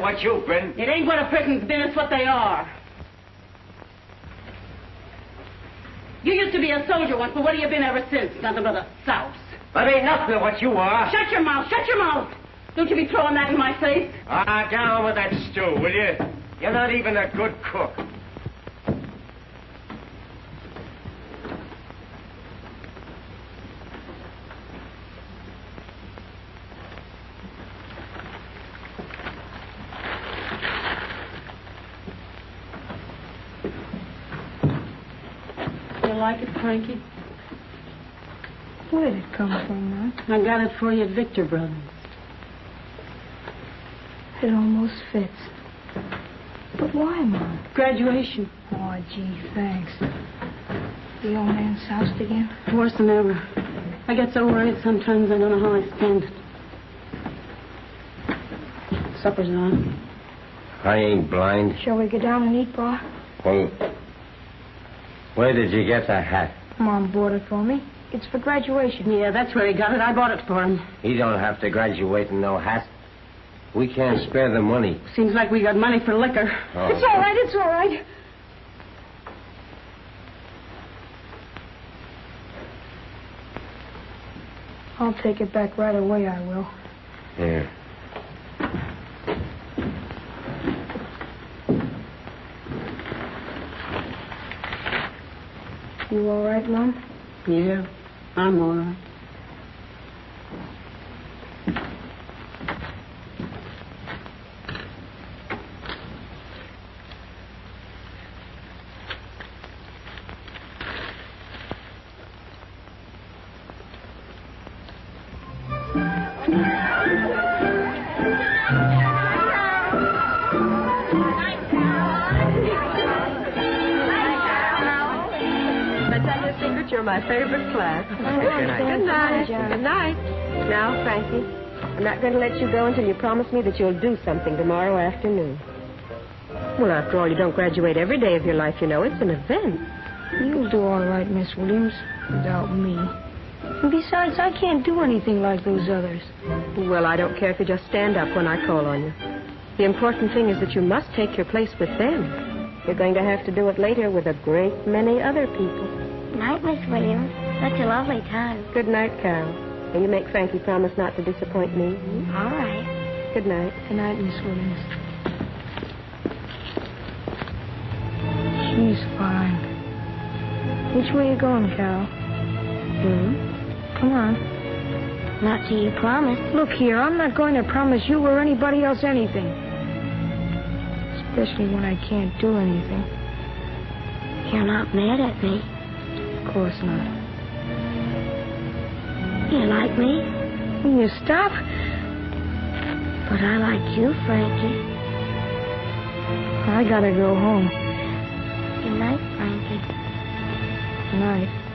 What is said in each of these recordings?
don't be criticizing me, not after what you've been. It ain't what a person's been, it's what they are. You used to be a soldier once, but what have you been ever since? Nothing but a souse. I ain't nothing of what you are. Shut your mouth, shut your mouth. Don't you be throwing that in my face. Ah, down with that stew, will you? You're not even a good cook. Frankie? Where did it come from, Mom? I got it for you at Victor Brothers. It almost fits. But why, Mom? Graduation. Oh, gee, thanks. The old man's housed again? Worse than ever. I get so worried sometimes I don't know how I spend it. Supper's on. I ain't blind. Shall we go down and eat, Pa? Well, where did you get the hat? Mom bought it for me. It's for graduation. Yeah, that's where he got it. I bought it for him. He don't have to graduate in no hat. We can't spare the money. Seems like we got money for liquor. Oh. It's all right, it's all right. I'll take it back right away, I will. Here. All right, Mom? Yeah, I'm all right. I'm not going to let you go until you promise me that you'll do something tomorrow afternoon. Well, after all, you don't graduate every day of your life, you know. It's an event. You'll do all right, Miss Williams, without me. And besides, I can't do anything like those others. Well, I don't care if you just stand up when I call on you. The important thing is that you must take your place with them. You're going to have to do it later with a great many other people. Good night, Miss Williams. Such a lovely time. Good night, Carol. And you make Frankie promise not to disappoint me. All right. Good night. Good night, Miss Williams. She's fine. Which way you going, Carol? Hmm? Come on. Not till you promise. Look here, I'm not going to promise you or anybody else anything. Especially when I can't do anything. You're not mad at me. Of course not. You like me, you stop? but I like you, Frankie. I gotta go home. Good night, Frankie. Good night.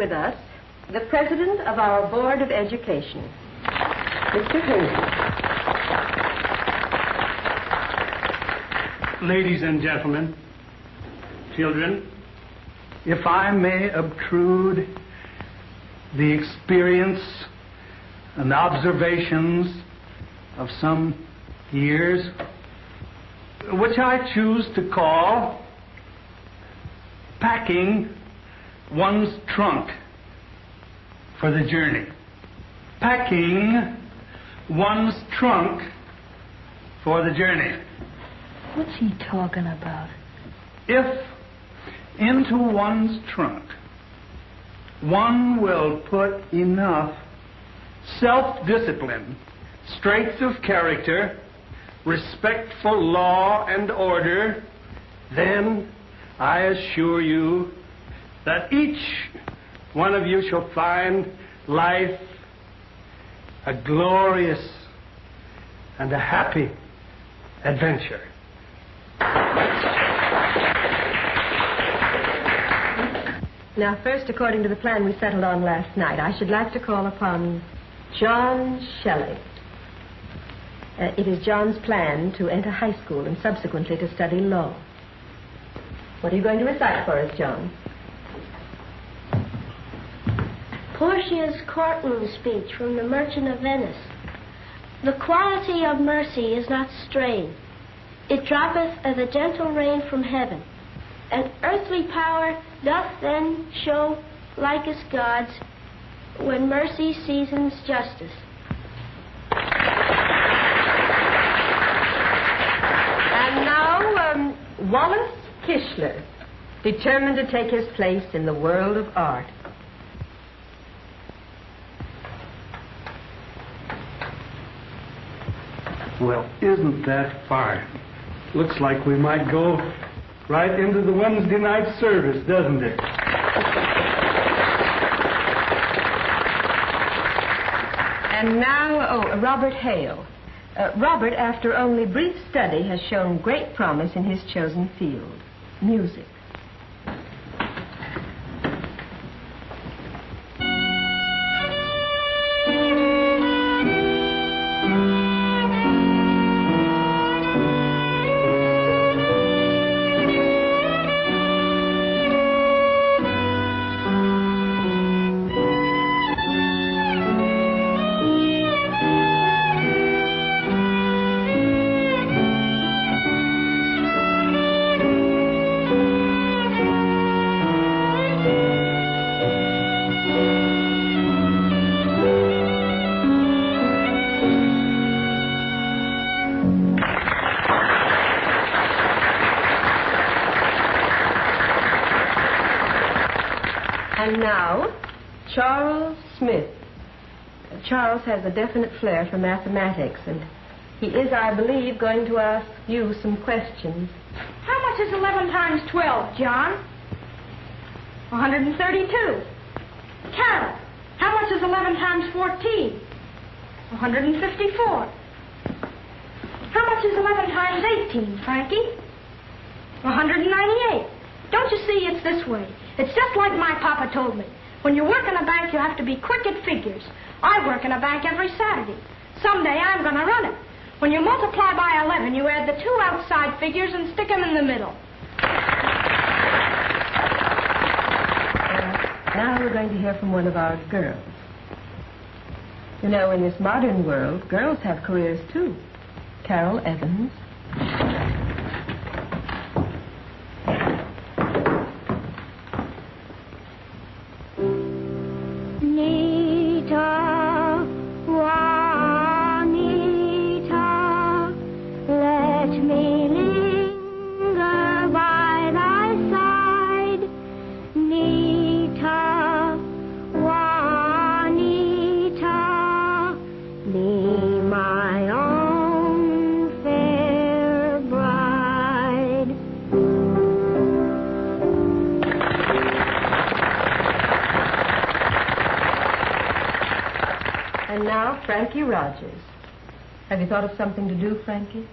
With us the president of our Board of Education, Mr. Haynes. Ladies and gentlemen, children, if I may obtrude the experience and observations of some years, which I choose to call packing one's trunk for the journey. Packing one's trunk for the journey. What's he talking about? If into one's trunk one will put enough self discipline, strength of character, respect for law and order, then I assure you that each one of you shall find life a glorious and a happy adventure. Now, first, according to the plan we settled on last night, I should like to call upon John Shelley. Uh, it is John's plan to enter high school and subsequently to study law. What are you going to recite for us, John? Portia's courtroom speech from The Merchant of Venice. The quality of mercy is not strained. It droppeth as a gentle rain from heaven. And earthly power doth then show like as God's when mercy seasons justice. And now, um, Wallace Kishler, determined to take his place in the world of art. Well, isn't that fine? Looks like we might go right into the Wednesday night service, doesn't it? And now, oh, Robert Hale. Uh, Robert, after only brief study, has shown great promise in his chosen field music. And now, Charles Smith. Charles has a definite flair for mathematics, and he is, I believe, going to ask you some questions. How much is 11 times 12, John? 132. Carol, how much is 11 times 14? 154. How much is 11 times 18, Frankie? 198. Don't you see it's this way? It's just like my papa told me. When you work in a bank, you have to be quick at figures. I work in a bank every Saturday. Someday I'm going to run it. When you multiply by 11, you add the two outside figures and stick them in the middle. Now we're going to hear from one of our girls. You know, in this modern world, girls have careers too. Carol Evans. Thought of something to do, Frankie?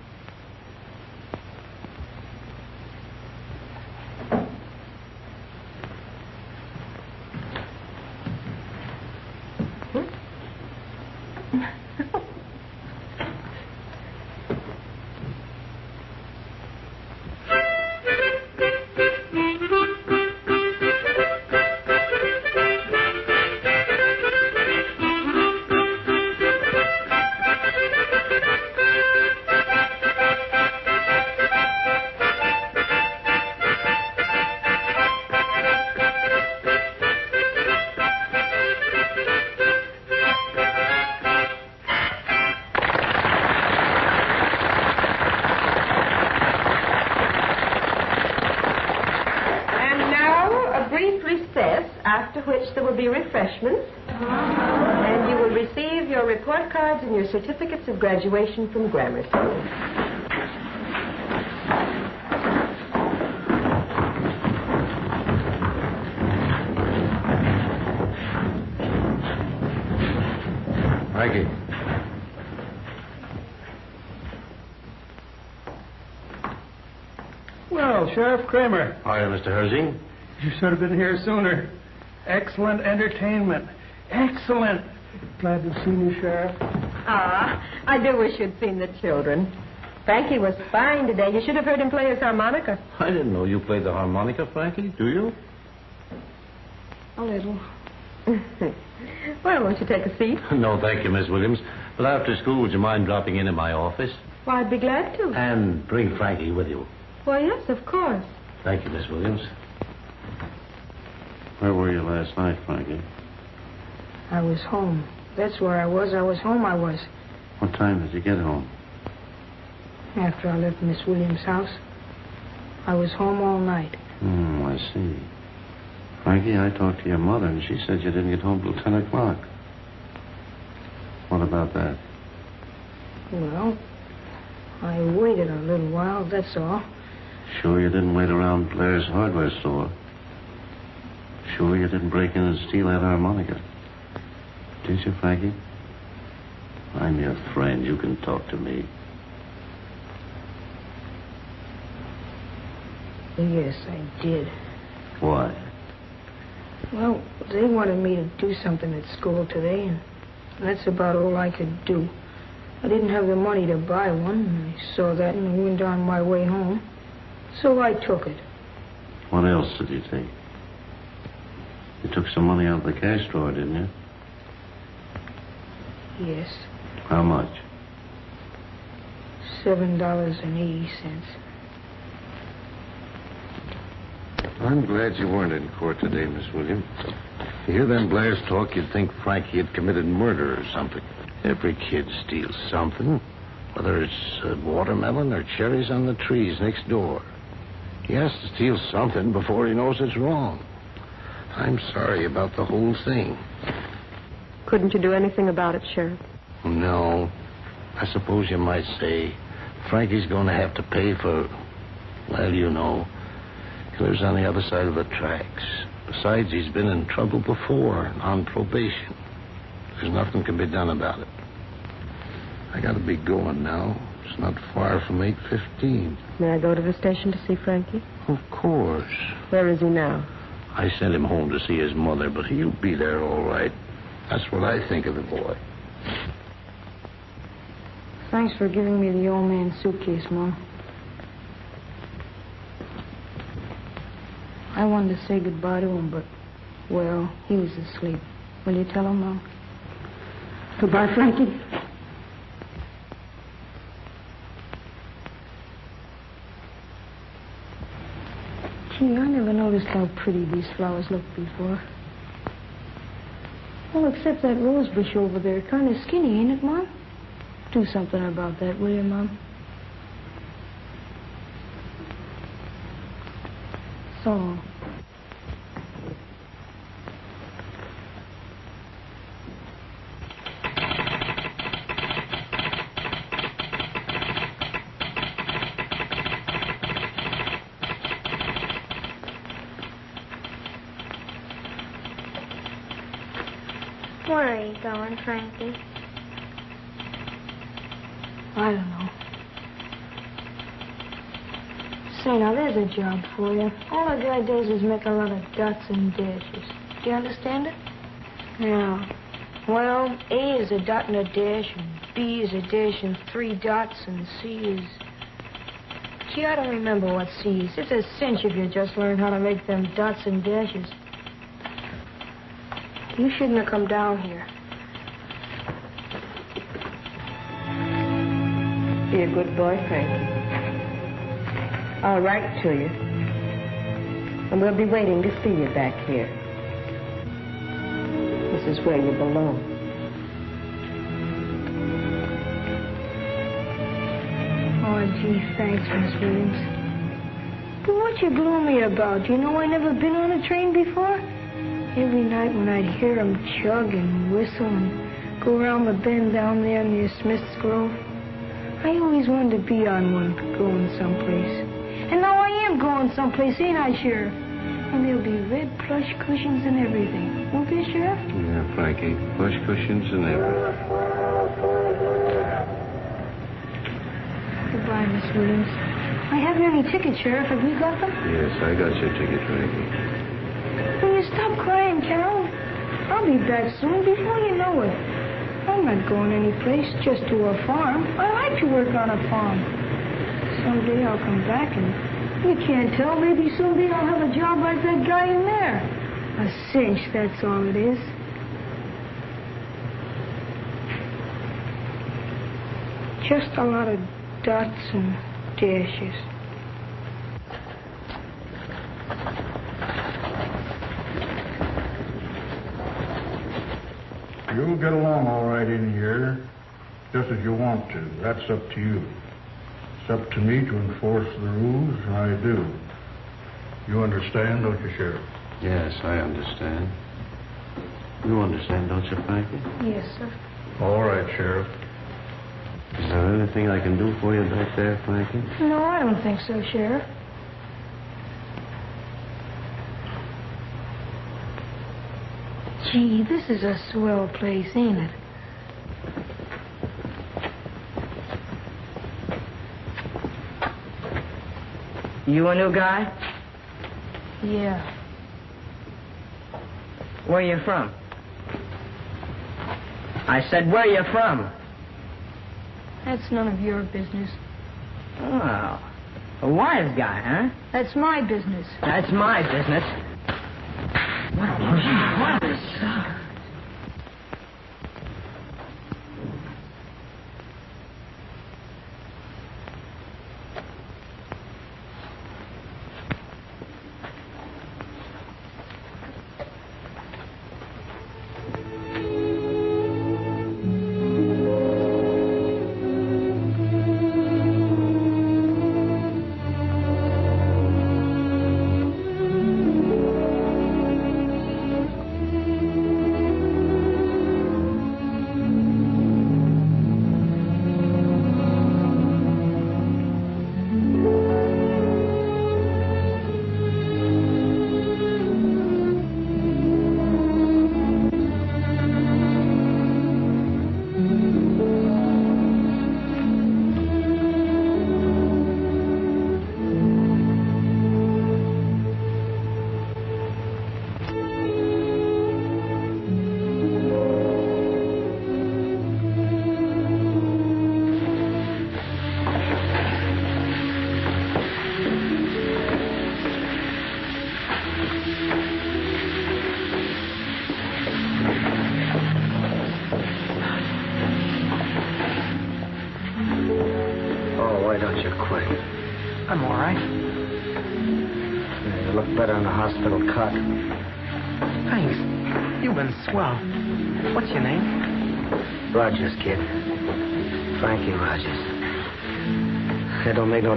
Graduation from grammar school. Frankie. Well, Sheriff Kramer, Hiya, Mr. Herzing. you should have been here sooner. Excellent entertainment. Excellent. Glad to see you, Sheriff. Ah, I do wish you'd seen the children. Frankie was fine today. You should have heard him play his harmonica. I didn't know you played the harmonica, Frankie. Do you? A little. well, won't you take a seat? no, thank you, Miss Williams. But after school, would you mind dropping in at my office? Why, I'd be glad to. And bring Frankie with you. Why, yes, of course. Thank you, Miss Williams. Where were you last night, Frankie? I was home. That's where I was. I was home, I was. What time did you get home? After I left Miss Williams' house, I was home all night. Hmm, I see. Frankie, I talked to your mother, and she said you didn't get home till 10 o'clock. What about that? Well, I waited a little while, that's all. Sure you didn't wait around Blair's hardware store? Sure you didn't break in and steal that harmonica? Did you, Frankie? I'm your friend. You can talk to me. Yes, I did. Why? Well, they wanted me to do something at school today, and that's about all I could do. I didn't have the money to buy one, and I saw that and went on my way home. So I took it. What else did you take? You took some money out of the cash drawer, didn't you? Yes, How much? seven dollars and eighty cents. I'm glad you weren't in court today, Miss Williams. You hear them Blairs talk, you'd think Frankie had committed murder or something. Every kid steals something, whether it's a watermelon or cherries on the trees next door. He has to steal something before he knows it's wrong. I'm sorry about the whole thing. Couldn't you do anything about it, Sheriff? No. I suppose you might say Frankie's going to have to pay for, well, you know, he lives on the other side of the tracks. Besides, he's been in trouble before, on probation. There's nothing can be done about it. I gotta be going now. It's not far from 8.15. May I go to the station to see Frankie? Of course. Where is he now? I sent him home to see his mother, but he'll be there all right. That's what I think of the boy. Thanks for giving me the old man's suitcase, Mom. I wanted to say goodbye to him, but, well, he was asleep. Will you tell him, Mom? Goodbye, Frankie. Gee, I never noticed how pretty these flowers looked before. Well, except that rose bush over there, kind of skinny, ain't it, Mom? Do something about that, will you, Mom? So. Where are you going, Frankie? I don't know. Say, now there's a job for you. All a guy does is make a lot of dots and dashes. Do you understand it? Yeah. Well, A is a dot and a dash, and B is a dash and three dots, and C is... Gee, I don't remember what C is. It's a cinch if you just learn how to make them dots and dashes. You shouldn't have come down here. Be a good boy, Frankie. I'll write to you. And we'll be waiting to see you back here. This is where you belong. Oh, gee, thanks, Miss Williams. Then what you gloomy about? You know I never been on a train before? Every night when I'd hear 'em chug and whistle and go around the bend down there near Smith's Grove, I always wanted to be on one going someplace. And now I am going someplace, ain't I, Sheriff? And there'll be red plush cushions and everything. Won't there, Sheriff? Yeah, Frankie. Plush cushions and everything. Goodbye, Miss Williams. I haven't any tickets, Sheriff. Have you got them? Yes, I got your ticket, Frankie. Will you stop crying, Carol? I'll be back soon before you know it. Not going anyplace, just to a farm. I like to work on a farm. Someday I'll come back and you can't tell. Maybe someday I'll have a job like that guy in there. A cinch, that's all it is. Just a lot of dots and dashes. You'll get along all right in here, just as you want to. That's up to you. It's up to me to enforce the rules, and I do. You understand, don't you, Sheriff? Yes, I understand. You understand, don't you, Frankie? Yes, sir. All right, Sheriff. Is there anything I can do for you back there, Frankie? No, I don't think so, Sheriff. Gee, this is a swell place, ain't it? You a new guy? Yeah. Where you from? I said, where you from? That's none of your business. Oh, a wise guy, huh? That's my business. That's my business. What, what is...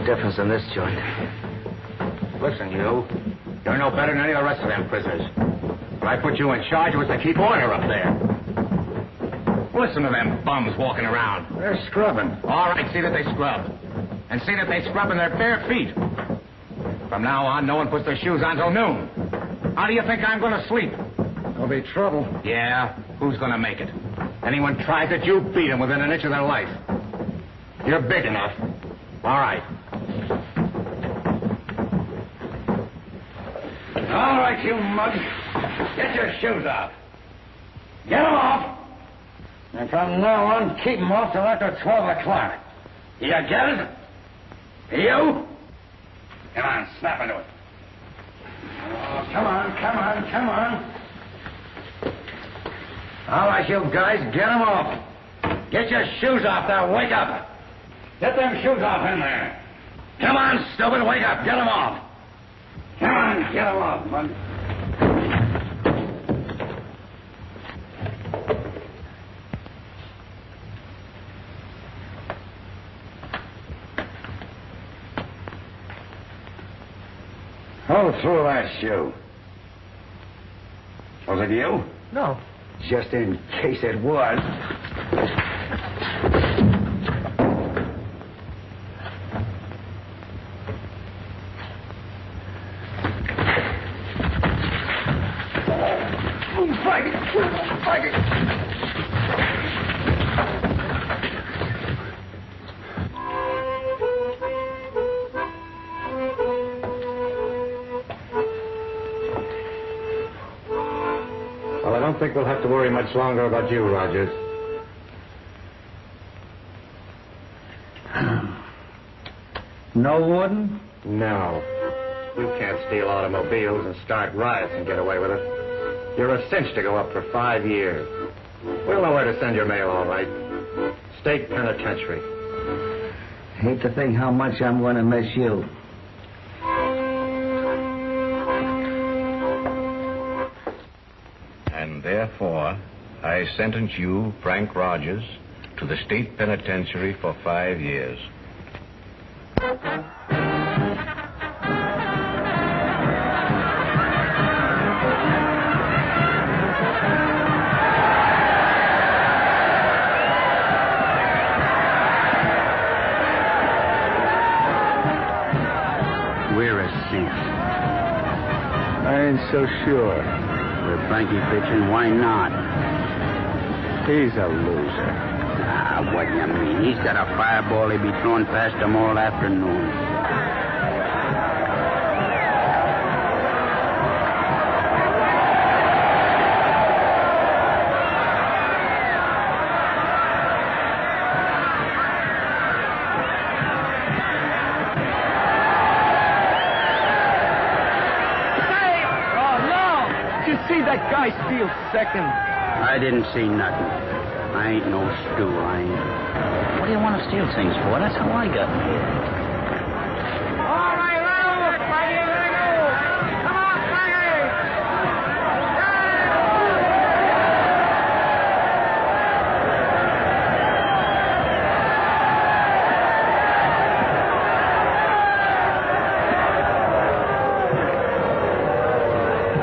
difference in this joint. Listen, you. You're no better than any of the rest of them prisoners. When I put you in charge, it was to keep order up there. Listen to them bums walking around. They're scrubbing. All right, see that they scrub. And see that they scrub in their bare feet. From now on, no one puts their shoes on till noon. How do you think I'm going to sleep? There'll be trouble. Yeah, who's going to make it? Anyone tries it, you beat them within an inch of their life. You're big enough. All right. All right, you mug. Get your shoes off. Get them off. And from now on, keep them off till after 12 o'clock. You get it? You? Come on, snap into it. Oh, come on, come on, come on. All right, you guys, get them off. Get your shoes off there. Wake up. Get them shoes off in there. Come on, stupid. Wake up. Get him off. Come on, get him off, mug. Go through that shoe. Was it you? No. Just in case it was. Much longer about you, Rogers. No warden? No. You can't steal automobiles and start riots and get away with it. You're a cinch to go up for five years. We'll know where to send your mail, all right. State penitentiary. Hate to think how much I'm going to miss you. And therefore, I sentence you, Frank Rogers, to the state penitentiary for five years. We're a cinch. I ain't so sure. With Frankie pitching, why not? He's a loser. Ah, what do you mean? He's got a fireball he'd be throwing past him all afternoon. Oh, no! You see that guy steal second? I didn't see nothing. I ain't no stew, I ain't. What do you want to steal things for? That's how I got in here. All right, Raoul! Frankie, let go! Come on, Frankie!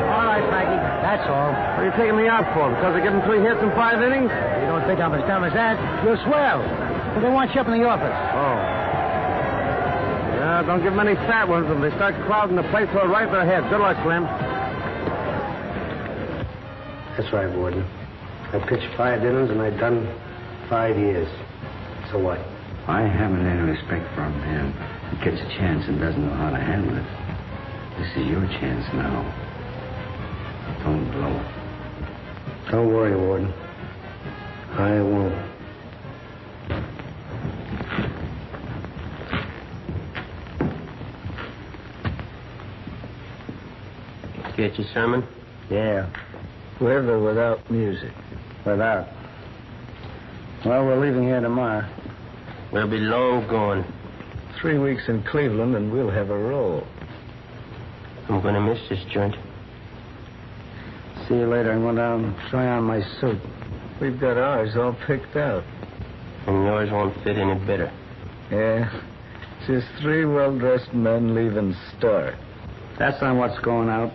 All right, Frankie. That's all. What are you taking me out for? Because they give him three hits in five innings? You don't think I'm as dumb as that? You're swell. But they want you up in the office. Oh. Yeah, don't give them any fat ones. If they start crowding the place, they'll right their head. Good luck, Slim. That's right, Warden. I pitched five innings and I've done five years. So what? I haven't any respect for a man who gets a chance and doesn't know how to handle it. This is your chance now. Don't blow it. Don't worry, Warden. I won't. Get your sermon? Yeah. With or without music? Without. Well, we're leaving here tomorrow. We'll be long gone. Three weeks in Cleveland and we'll have a roll. I'm going to miss this joint. See you later. I'm going down and try on my suit. We've got ours all picked out. And yours won't fit any better. Yeah. Just three well dressed men leaving Stark. That's not what's going out.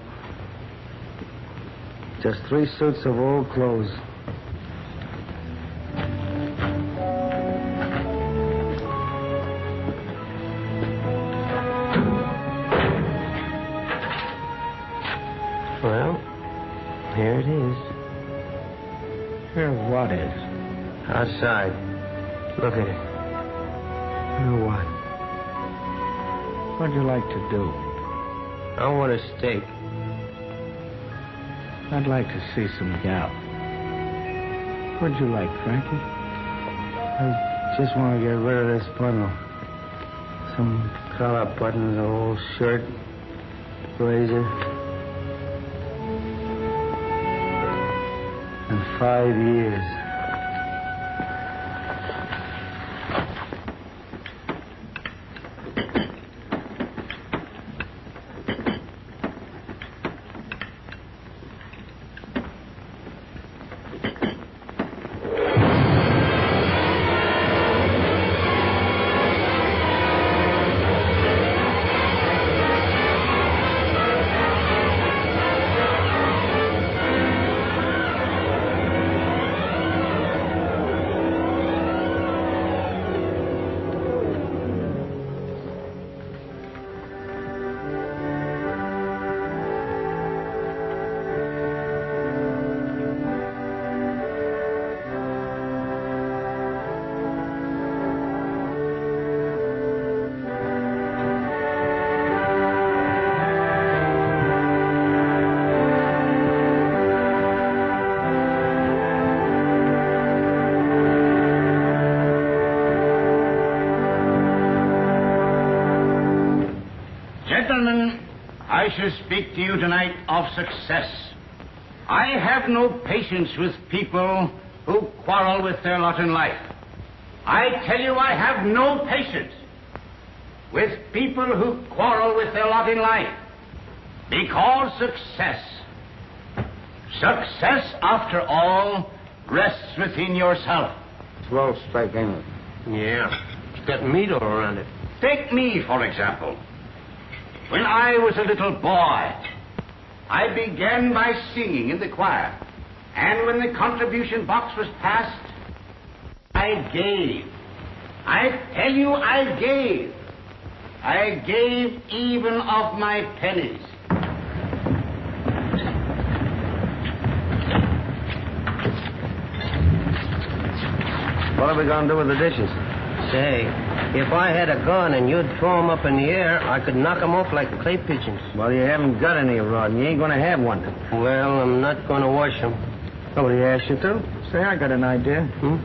Just three suits of old clothes. Outside. Look at it. You know what? What'd you like to do? I want a steak. I'd like to see some gal. What'd you like, Frankie? I just want to get rid of this bundle. Some collar buttons, a old shirt, blazer. In five years. Success. I have no patience with people who quarrel with their lot in life. I tell you, I have no patience with people who quarrel with their lot in life. Because success, success, after all, rests within yourself. Slow strike, ain't it? Yeah. It's got meat all around it. Take me, for example. When I was a little boy, I began by singing in the choir. And when the contribution box was passed, I gave. I tell you, I gave. I gave even of my pennies. What are we going to do with the dishes? Say, if I had a gun and you'd throw 'em up in the air, I could knock 'em off like clay pigeons. Well, you haven't got any, Rod, and you ain't going to have one. Well, I'm not going to wash 'em. Nobody asked you to. Say, I got an idea. Hmm?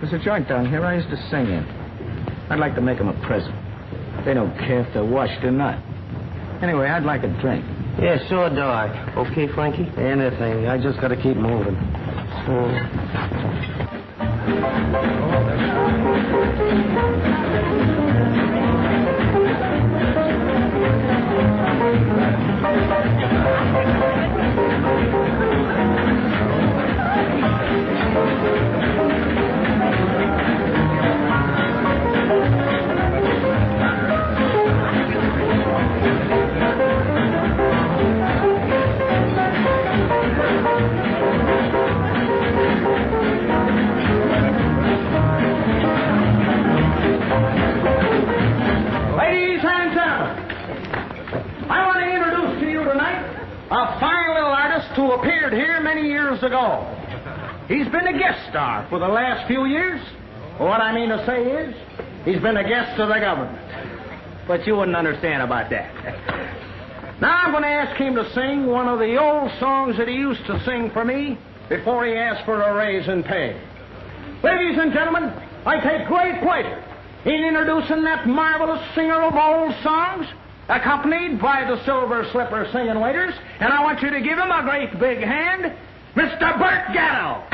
There's a joint down here I used to sing in. I'd like to make 'em a present. They don't care if they're washed or not. Anyway, I'd like a drink. Yeah, sure do I. Okay, Frankie? Anything. I just got to keep moving. Oh, Ladies who appeared here many years ago. He's been a guest star for the last few years. What I mean to say is, he's been a guest of the government. But you wouldn't understand about that. Now I'm going to ask him to sing one of the old songs that he used to sing for me before he asked for a raise in pay. Ladies and gentlemen, I take great pleasure in introducing that marvelous singer of old songs, accompanied by the Silver Slipper Singing Waiters, and I want you to give him a great big hand, Mr. Bert Gatto.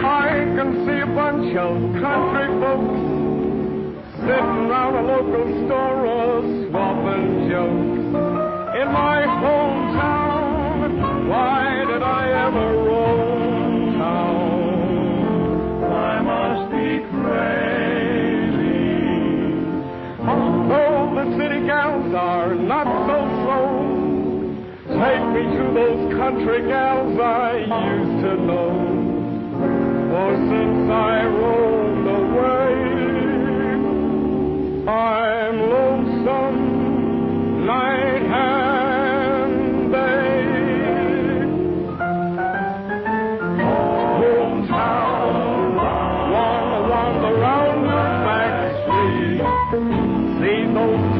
I can see a bunch of country folks sitting around a local store or swapping jokes. In my hometown, why did I ever roam town? I must be crazy. Although the city gals are not so slow, take me to those country gals I used to know. For since I roamed away, I'm lonesome night and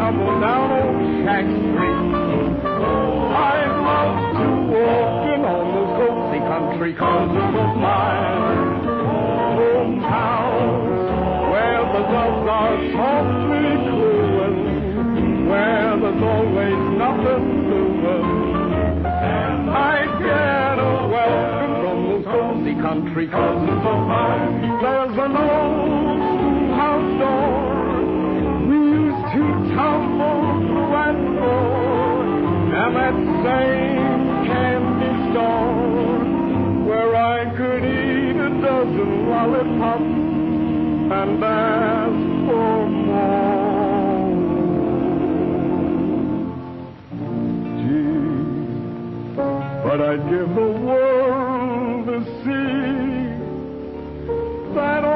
those tumble down old shack streets. I love to walk in on those cozy country cousins of mine. Hometown, where the doves are softly cooing, where there's always nothing doing. And I get a welcome from those cozy country cousins of mine. There's an old but I'd give the world to see that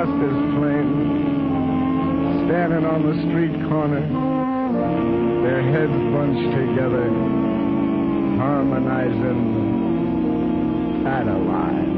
just as plain, standing on the street corner, their heads bunched together, harmonizing Adeline.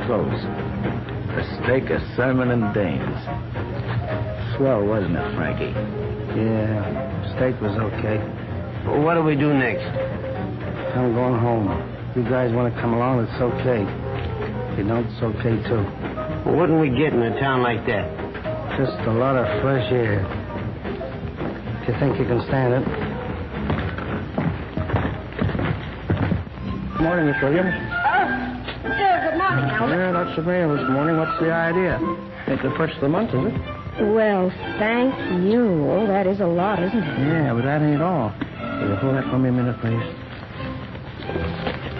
Us out of these clothes. A steak, a sermon, and Danes. Swell, wasn't it, Frankie? Yeah, steak was okay. Well, what do we do next? I'm going home. You guys want to come along, it's okay. If you don't, it's okay, too. Well, what can we get in a town like that? Just a lot of fresh air. If you think you can stand it. Morning, Mr. Williams. Yeah, good morning, Albert. Yeah, that's the mail this morning. What's the idea? Ain't the first of the month, is it? Well, thank you. Oh, that is a lot, isn't it? Yeah, but that ain't all. Will you hold that for me a minute, please?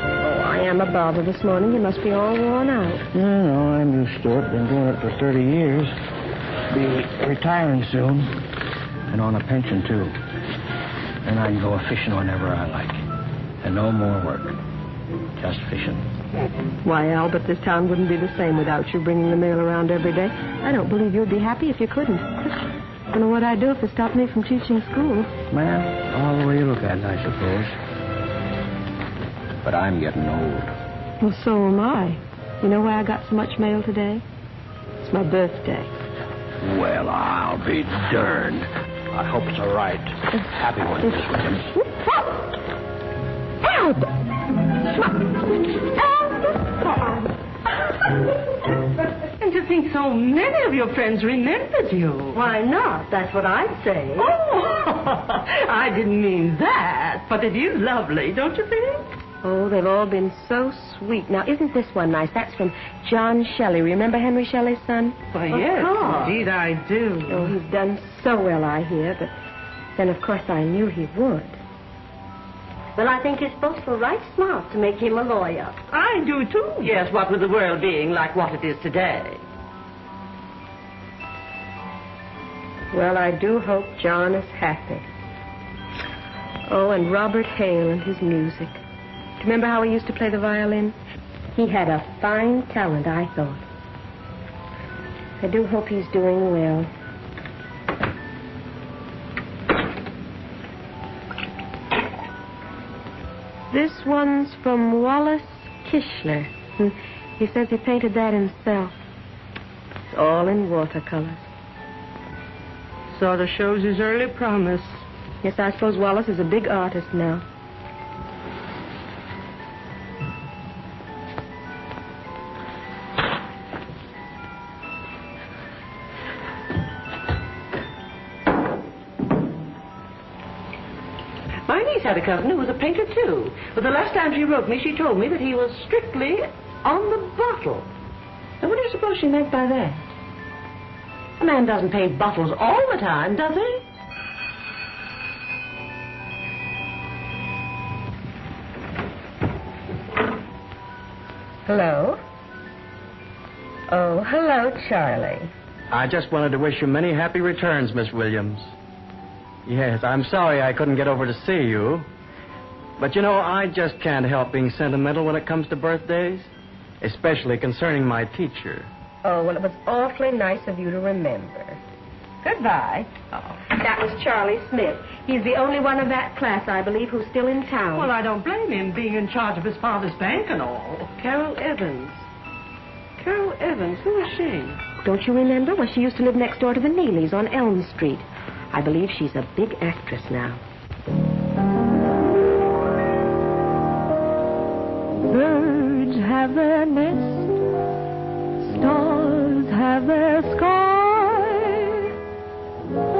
Oh, I am a bother this morning. You must be all worn out. No, no, I'm used to it. Been doing it for 30 years. Be retiring soon. And on a pension, too. And I can go a fishing whenever I like. And no more work. Just fishing. Why, Albert, this town wouldn't be the same without you bringing the mail around every day. I don't believe you'd be happy if you couldn't. I don't know what I'd do if they stopped me from teaching school. Well, all the way you look at it, I suppose. But I'm getting old. Well, so am I. You know why I got so much mail today? It's my birthday. Well, I'll be darned. I hope it's all right. Happy one, Miss Williams. Albert! And to think so many of your friends remembered you. Why not? That's what I'd say. Oh, I didn't mean that, but it is lovely, don't you think? Oh, they've all been so sweet. Now, isn't this one nice? That's from John Shelley. Remember Henry Shelley's son? Why, Of yes, course. indeed I do. Oh, he's done so well, I hear, but then, of course, I knew he would. Well, I think his folks were right smart to make him a lawyer. I do too. Yes, what with the world being like what it is today. Well, I do hope John is happy. Oh, and Robert Hale and his music. Do you remember how he used to play the violin? He had a fine talent, I thought. I do hope he's doing well. This one's from Wallace Kishler. Hmm, He says he painted that himself. It's all in watercolors. Sort of shows his early promise. Yes, I suppose Wallace is a big artist now. Had a cousin who was a painter too. But the last time she wrote me, she told me that he was strictly on the bottle. Now, what do you suppose she meant by that? A man doesn't paint bottles all the time, does he? Hello? Oh, hello, Charlie. I just wanted to wish you many happy returns, Miss Williams. Yes, I'm sorry I couldn't get over to see you. But you know, I just can't help being sentimental when it comes to birthdays, especially concerning my teacher. Oh, well, it was awfully nice of you to remember. Goodbye. Oh, that was Charlie Smith. He's the only one of that class, I believe, who's still in town. Well, I don't blame him being in charge of his father's bank and all. Carol Evans. Carol Evans, who is she? Don't you remember? Well, she used to live next door to the Neelys on Elm Street. I believe she's a big actress now. Birds have their nest, stars have their sky.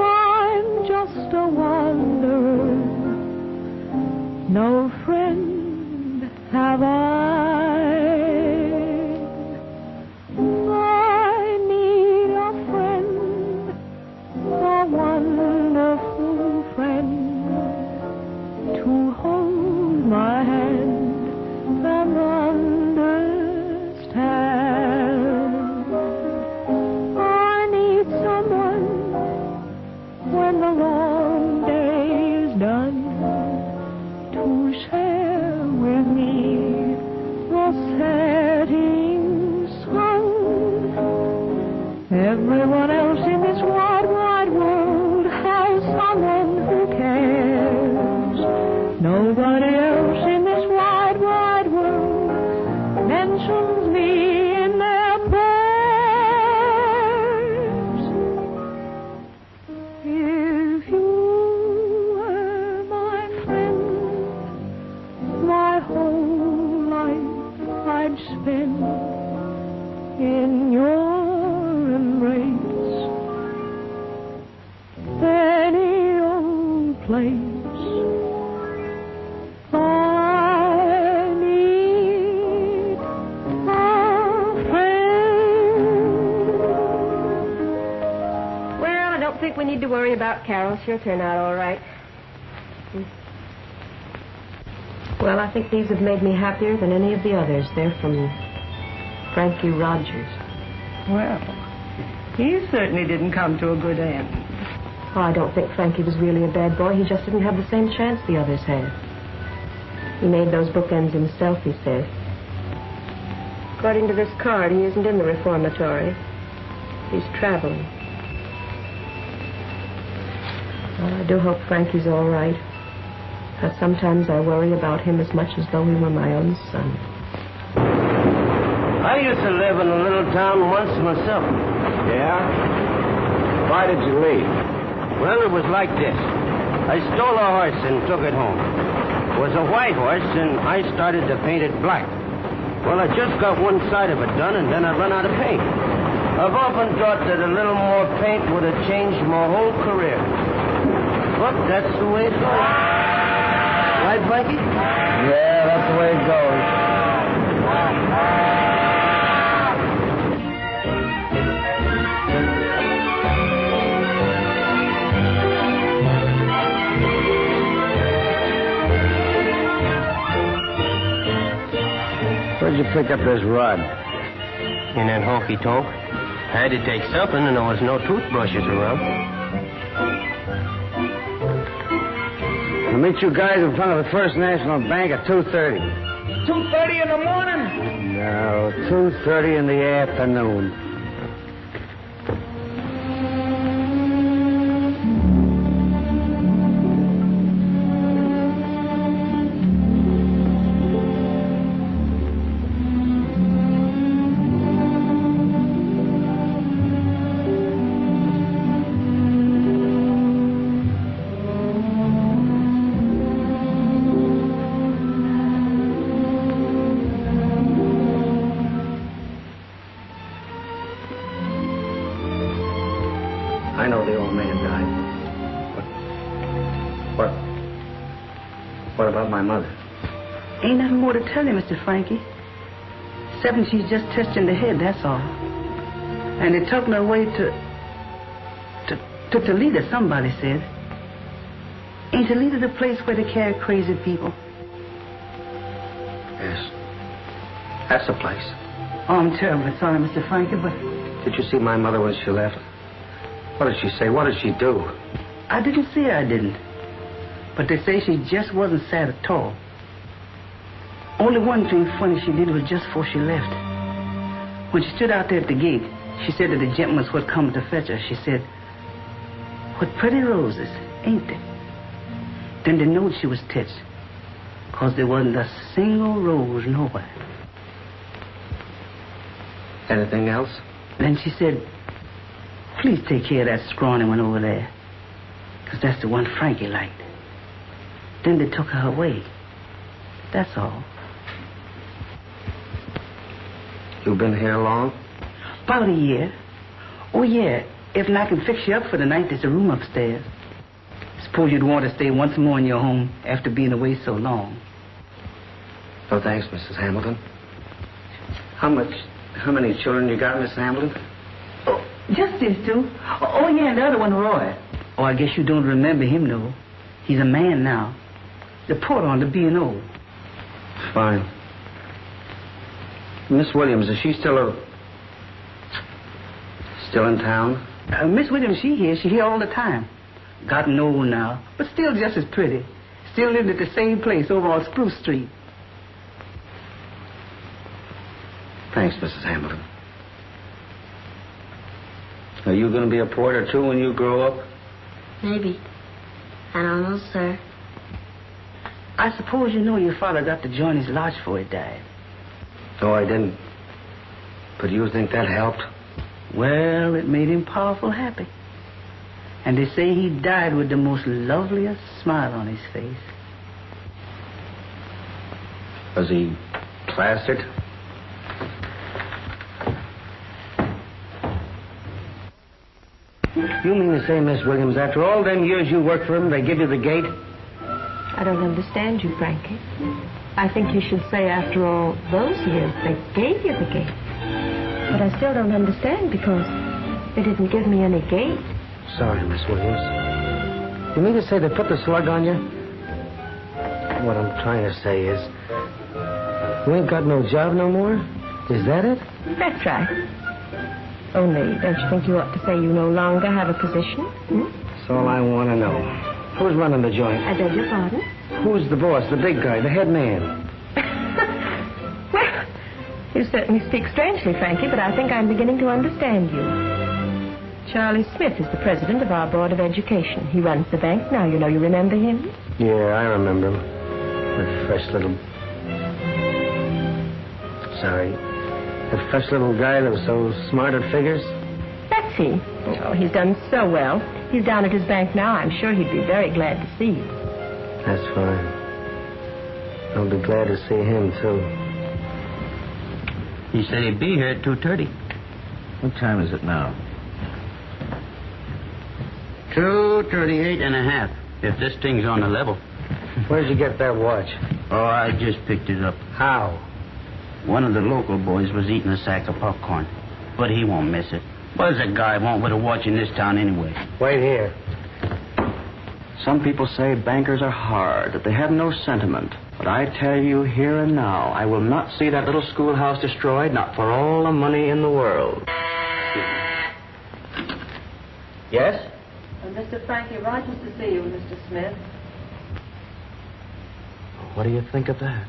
I'm just a wanderer, no friend have I. worry about Carol. She'll turn out all right. Well, I think these have made me happier than any of the others. They're from Frankie Rogers. Well, he certainly didn't come to a good end. Oh, I don't think Frankie was really a bad boy. He just didn't have the same chance the others had. He made those bookends himself, he says. According to this card, he isn't in the reformatory. He's traveling. Well, I do hope Frankie's all right. Because sometimes I worry about him as much as though he were my own son. I used to live in a little town once myself. Yeah? Why did you leave? Well, it was like this. I stole a horse and took it home. It was a white horse, and I started to paint it black. Well, I just got one side of it done, and then I run out of paint. I've often thought that a little more paint would have changed my whole career. But that's the way it goes. Right, Frankie? Yeah, that's the way it goes. Where'd you pick up this rod? In that honky tonk. I had to take something, and there was no toothbrushes around. I'll meet you guys in front of the First National Bank at 2.30. 2.30 in the morning? No, 2.30 in the afternoon. Tell you, Mr. Frankie. Except she's just touched in the head, that's all. And they took her away to... to, to Toledo, somebody said. Ain't Toledo the place where they carry crazy people? Yes. That's the place. Oh, I'm terribly sorry, Mr. Frankie, but Did you see my mother when she left? What did she say? What did she do? I didn't see her, I didn't. But they say she just wasn't sad at all. Only one thing funny she did was just before she left. When she stood out there at the gate, she said to the gentleman who had come to fetch her, she said, What pretty roses, ain't they? Then they knowed she was touched, 'cause there wasn't a single rose nowhere. Anything else? Then she said, Please take care of that scrawny one over there, 'cause that's the one Frankie liked. Then they took her away. That's all. You've been here long? About a year. Oh, yeah. If not, I can fix you up for the night. There's a room upstairs. Suppose you'd want to stay once more in your home after being away so long. No thanks, Mrs. Hamilton. How much, how many children you got, Miss Hamilton? Oh, Just these two. Oh, yeah, and the other one, Roy. Oh, I guess you don't remember him, though. He's a man now. The porter on the B&O. Fine. Miss Williams, is she still a... Still in town? Uh, Miss Williams, she here. She here all the time. Gotten old now, but still just as pretty. Still living at the same place over on Spruce Street. Thanks, Mrs. Hamilton. Are you going to be a porter, too, when you grow up? Maybe. I don't know, sir. I suppose you know your father got to join his lodge before he died. No, I didn't. But you think that helped? Well, it made him powerful happy. And they say he died with the most loveliest smile on his face. Was he plastered? You mean to say, Miss Williams, after all them years you worked for him, they give you the gate? I don't understand you, Frankie. I think you should say, after all those years, they gave you the gate. But I still don't understand because they didn't give me any gate. Sorry, Miss Williams. You mean to say they put the slug on you? What I'm trying to say is, you ain't got no job no more? Is that it? That's right. Only, don't you think you ought to say you no longer have a position? Hmm? That's all I want to know. Who's running the joint? I beg your pardon? Who's the boss, the big guy, the head man? Well, you certainly speak strangely, Frankie, but I think I'm beginning to understand you. Charlie Smith is the president of our Board of Education. He runs the bank now, you know. You remember him? Yeah, I remember him. That fresh little. Sorry. The fresh little guy that was so smart at figures? That's he. Oh, he's done so well. He's down at his bank now. I'm sure he'd be very glad to see you. That's fine. I'll be glad to see him, too. He said he'd be here at 2.30. What time is it now? 2.38 and a half, if this thing's on the level. Where'd you get that watch? Oh, I just picked it up. How? One of the local boys was eating a sack of popcorn. But he won't miss it. What does a guy want with a watch in this town anyway? Wait here. Some people say bankers are hard, that they have no sentiment. But I tell you here and now, I will not see that little schoolhouse destroyed, not for all the money in the world. Yes? Uh, Mr. Frankie Rogers to see you, Mr. Smith. What do you think of that?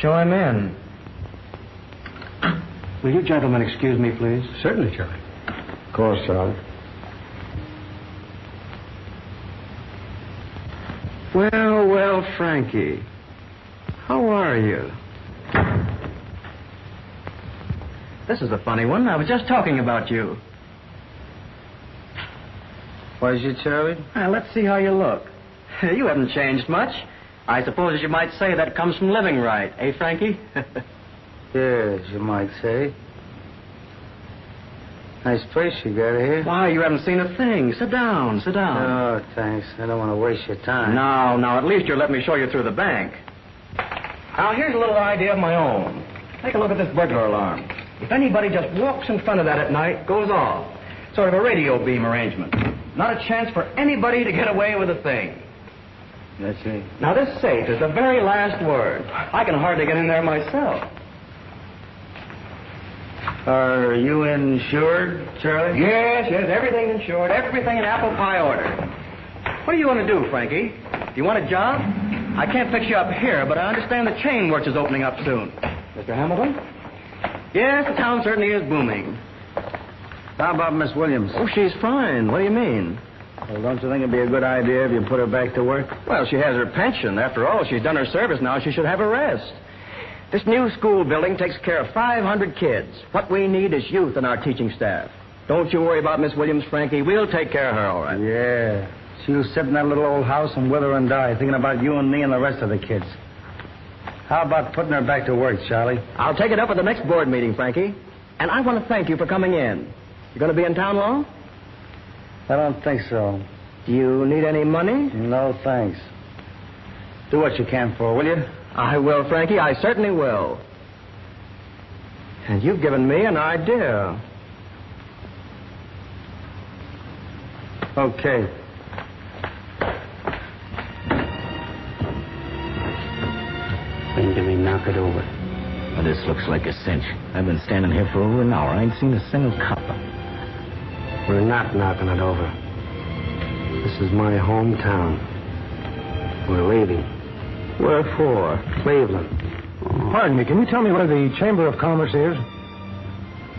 Show him in. Will you gentlemen excuse me, please? Certainly, Charlie. Of course, Charlie. Well, well, Frankie. How are you? This is a funny one. I was just talking about you. Was you, Charlie? Now, let's see how you look. You haven't changed much. I suppose you might say that comes from living right, eh, Frankie? Yes, you might say. Nice place you got here. Why, you haven't seen a thing. Sit down, sit down. Oh, thanks. I don't want to waste your time. No, no, at least you'll let me show you through the bank. Now, here's a little idea of my own. Take a look at this burglar alarm. If anybody just walks in front of that at night, goes off. Sort of a radio beam arrangement. Not a chance for anybody to get away with a thing. That's it. Now, this safe is the very last word. I can hardly get in there myself. Are you insured, Charlie? Yes, yes, everything insured, everything in apple pie order. What do you want to do, Frankie? Do you want a job? I can't fix you up here, but I understand the chain works is opening up soon. Mr. Hamilton? Yes, the town certainly is booming. How about Miss Williams? Oh, she's fine. What do you mean? Well, don't you think it'd be a good idea if you put her back to work? Well, she has her pension. After all, she's done her service now. She should have a rest. This new school building takes care of 500 kids. What we need is youth in our teaching staff. Don't you worry about Miss Williams, Frankie. We'll take care of her, all right. Yeah. She'll sit in that little old house and wither and die, thinking about you and me and the rest of the kids. How about putting her back to work, Charlie? I'll take it up at the next board meeting, Frankie. And I want to thank you for coming in. You going to be in town long? I don't think so. Do you need any money? No, thanks. Do what you can for, her, will you? I will, Frankie. I certainly will. And you've given me an idea. Okay. When do we knock it over? Well, this looks like a cinch. I've been standing here for over an hour. I ain't seen a single copper. We're not knocking it over. This is my hometown. We're leaving. Where for? Cleveland. Pardon me, can you tell me where the Chamber of Commerce is?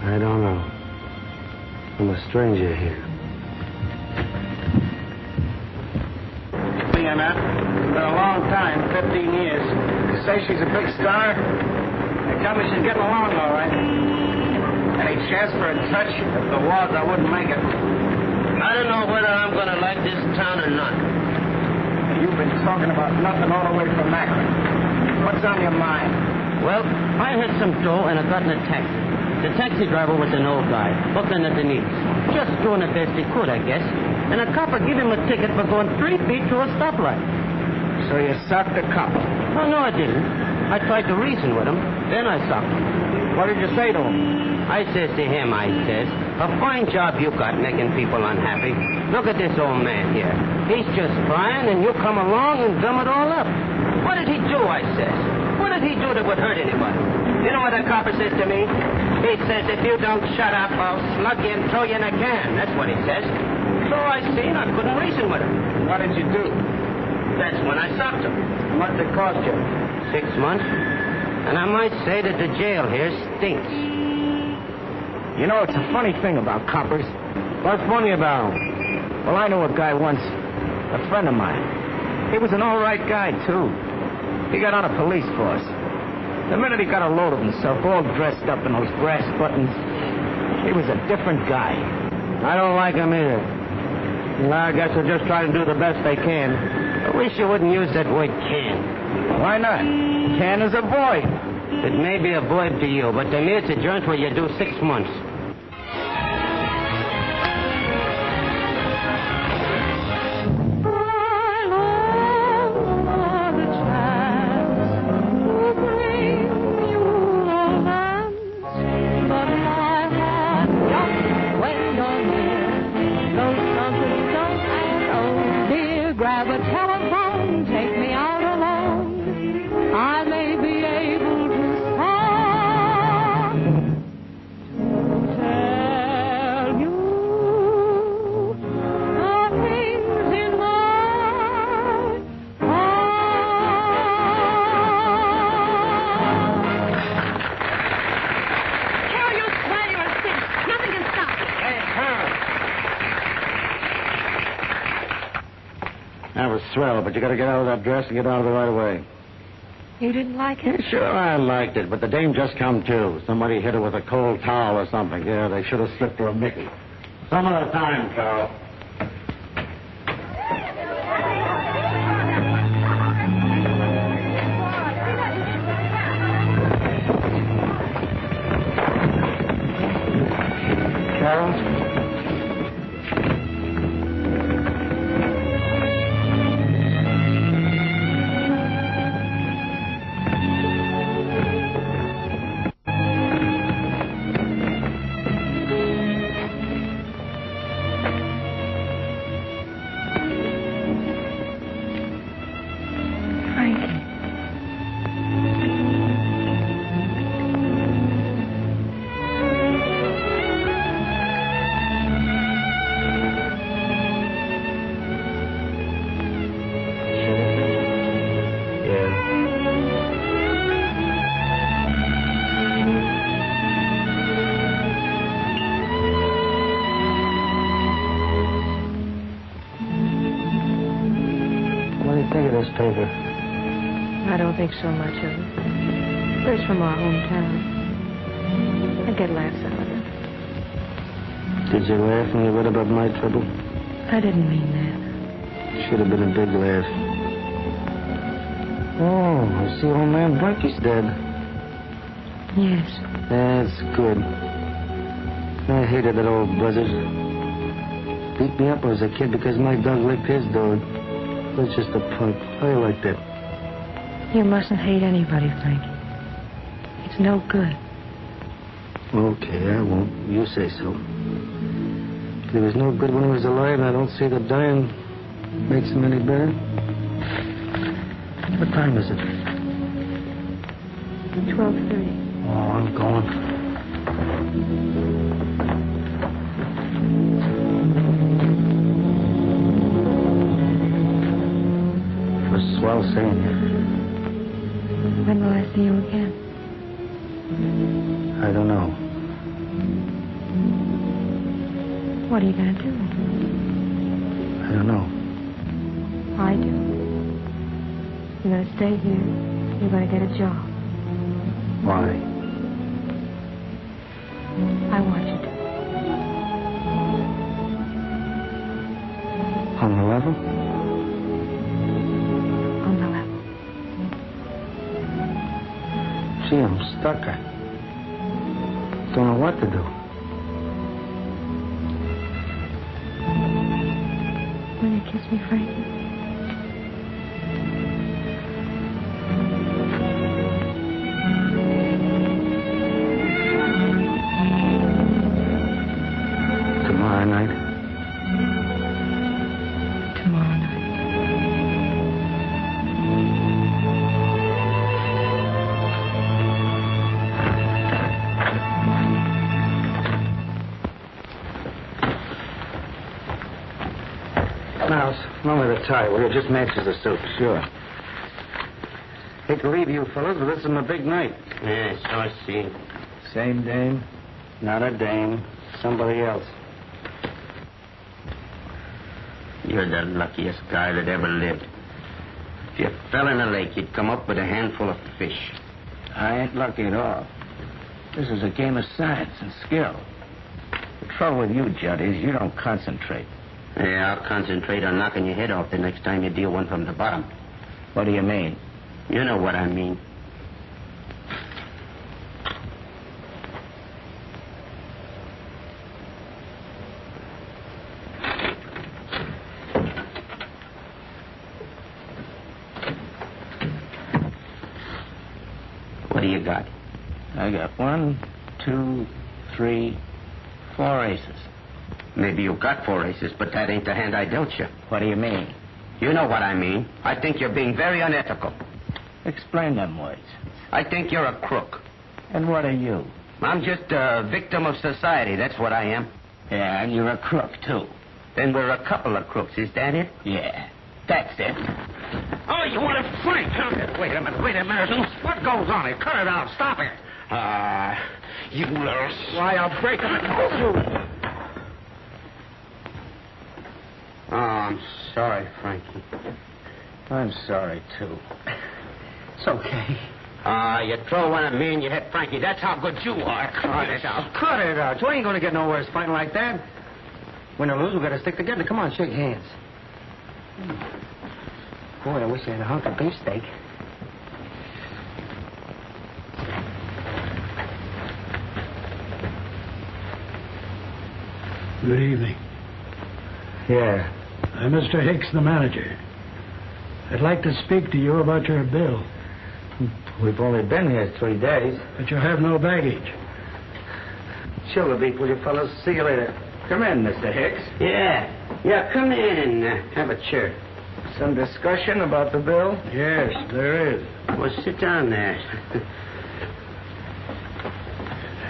I don't know. I'm a stranger here. Leonard, it's been a long time, 15 years. You say she's a big star? They tell me she's getting along all right. Any chance for a touch? If there was, I wouldn't make it. I don't know whether I'm going to like this town or not. You've been talking about nothing all the way from Akron. What's on your mind? Well, I had some dough and I got in a taxi. The taxi driver was an old guy, buckling at the knees. Just doing the best he could, I guess. And a copper gave him a ticket for going three feet through a stoplight. So you socked the cop. Oh, no, I didn't. I tried to reason with him. Then I socked him. What did you say to him? I says to him, I says, a fine job you got making people unhappy. Look at this old man here. He's just crying, and you come along and gum it all up. What did he do, I says? What did he do that would hurt anybody? You know what the copper says to me? He says, if you don't shut up, I'll slug you and throw you in a can. That's what he says. So I seen I couldn't reason with him. What did you do? That's when I socked him. What'd it cost you? Six months. And I might say that the jail here stinks. You know, it's a funny thing about coppers. What's funny about him? Well, I knew a guy once, a friend of mine. He was an all right guy, too. He got on a police force. The minute he got a load of himself, all dressed up in those brass buttons, he was a different guy. I don't like him either. Well, I guess they'll just try to do the best they can. I wish you wouldn't use that word can. Why not? Can is a void. It may be a void to you, but to me it's a joint where you do six months. But you gotta get out of that dress and get out of it right away. You didn't like it? Sure, I liked it, but the dame just come to. Somebody hit her with a cold towel or something. Yeah, they should have slipped her a Mickey. Some other time, Carol. Old buzzard. Beat me up was a kid because my dog licked his dog. Was just a punk. I like that. You mustn't hate anybody, Frank. It's no good. Okay, I won't. You say so. If he was no good when he was alive, I don't see that dying makes him any better. What time is it? Twelve thirty. Oh, I'm going. It was swell seeing you. When will I see you again? I don't know. What are you going to do? I don't know. I do. You're going to stay here. You're going to get a job. Why? Me the tie, will you? Just matches the suit. Sure. Hate to leave you fellas, but this is my big night. Yes, I see. Same dame? Not a dame. Somebody else. You're the luckiest guy that ever lived. If you fell in a lake, you'd come up with a handful of fish. I ain't lucky at all. This is a game of science and skill. The trouble with you, Judd, is you don't concentrate. Yeah, I'll concentrate on knocking your head off the next time you deal one from the bottom. What do you mean? You know what I mean. What do you got? I got one, two, three, four aces. Maybe you got four aces, but that ain't the hand I dealt you. What do you mean? You know what I mean. I think you're being very unethical. Explain them words. I think you're a crook. And what are you? I'm just a victim of society, that's what I am. Yeah, and you're a crook, too. Then we're a couple of crooks, is that it? Yeah, that's it. Oh, you want to fight, huh? Wait a minute, wait a minute. What goes on here? Cut it out. Stop it. Ah, you little... Why, I'll break him in two. Oh, I'm sorry, Frankie. I'm sorry, too. It's okay. Ah, you throw one at me and you hit Frankie. That's how good you are. Cut it out. Cut it out. You ain't gonna get nowhere fighting like that. Win or lose, we gotta stick together. Come on, shake hands. Boy, I wish I had a hunk of beefsteak. Good evening. Yeah. I'm Mr. Hicks, the manager. I'd like to speak to you about your bill. We've only been here three days. But you have no baggage. Chill a beat, will you fellas? See you later. Come in, Mr. Hicks. Yeah. Yeah, come in. Uh, have a chair. Some discussion about the bill? Yes, there is. Well, sit down there.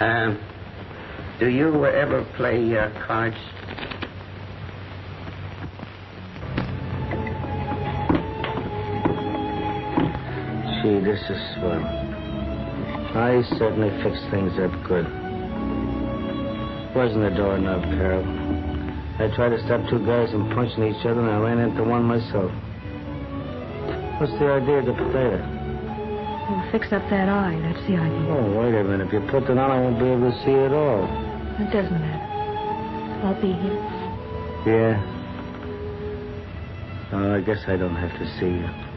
um, do you ever play uh, cards? Gee, this is swell. I certainly fixed things up good. Wasn't a doorknob, Carol. I tried to stop two guys from punching each other, and I ran into one myself. What's the idea of the potato? We'll fix up that eye. That's the idea. Oh, wait a minute. If you put it on, I won't be able to see at all. It doesn't matter. I'll be here. Yeah? Oh, I guess I don't have to see you.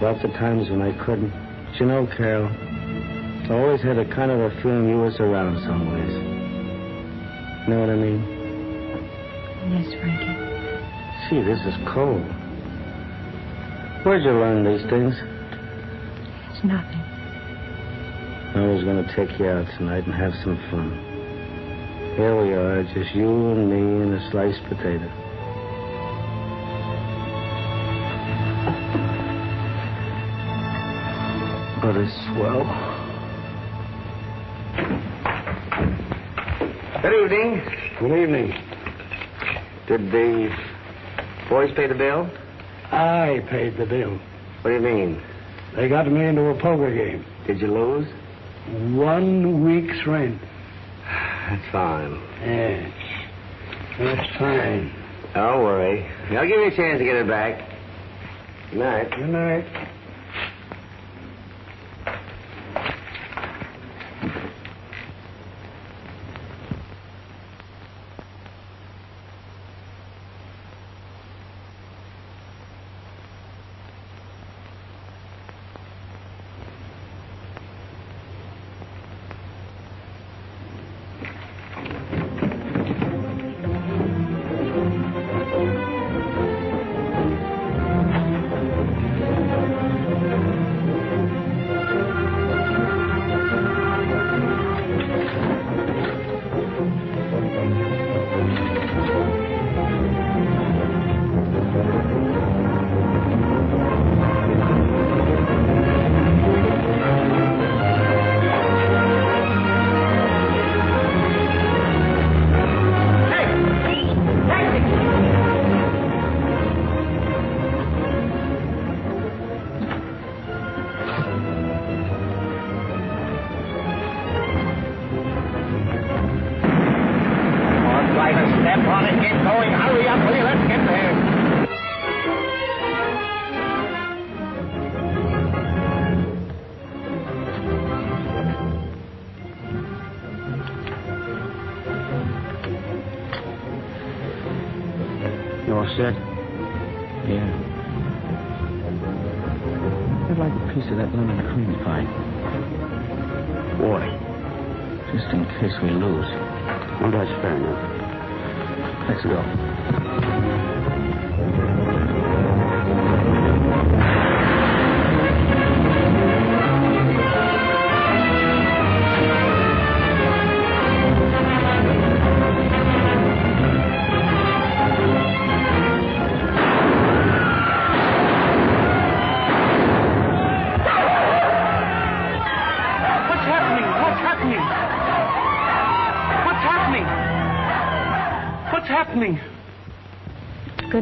Lots of times when I couldn't. But you know, Carol, I always had a kind of a feeling you was around some ways. Know what I mean? Yes, Frankie. Gee, this is cold. Where'd you learn these things? It's nothing. I was going to take you out tonight and have some fun. Here we are, just you and me and a sliced potato. But it's swell. Good evening. Good evening. Did the boys pay the bill? I paid the bill. What do you mean? They got me into a poker game. Did you lose? One week's rent. That's fine. Yes. That's fine. Don't worry. I'll give you a chance to get it back. Good night. Good night. All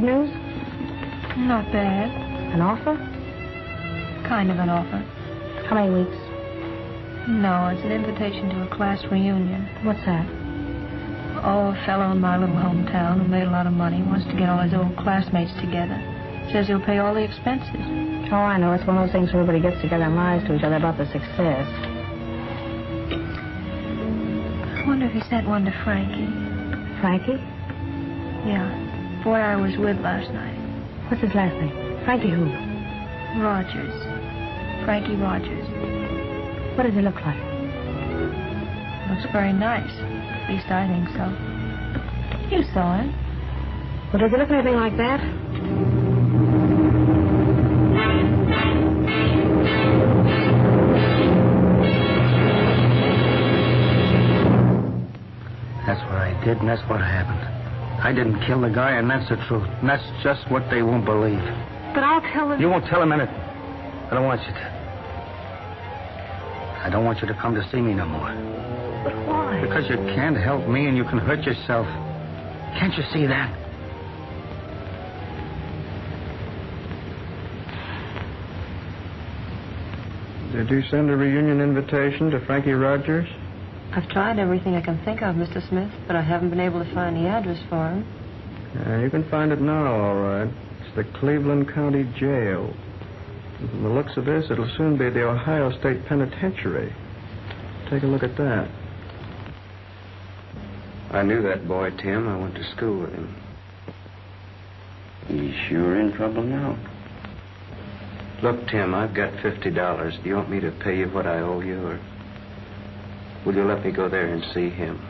Good news? Not bad. An offer? Kind of an offer. How many weeks? No, it's an invitation to a class reunion. What's that? Oh, a fellow in my little hometown who made a lot of money wants to get all his old classmates together. Says he'll pay all the expenses. Oh, I know. It's one of those things where everybody gets together and lies to each other about the success. I wonder if he sent one to Frankie. Frankie? Yeah. Boy I was with last night. What's his last name? Frankie who? Rogers. Frankie Rogers. What does he look like? Looks very nice. At least I think so. You saw him. Well, does he look anything like that? That's what I did, and that's what happened. I didn't kill the guy, and that's the truth. And that's just what they won't believe. But I'll tell them. You won't tell them anything. I don't want you to. I don't want you to come to see me no more. But why? Because you can't help me and you can hurt yourself. Can't you see that? Did you send a reunion invitation to Frankie Rogers? I've tried everything I can think of, Mr. Smith, but I haven't been able to find the address for him. Yeah, you can find it now, all right. It's the Cleveland County Jail. And From the looks of this, it'll soon be the Ohio State Penitentiary. Take a look at that. I knew that boy, Tim. I went to school with him. He's sure in trouble now. Look, Tim, I've got $50. Do you want me to pay you what I owe you, or will you let me go there and see him?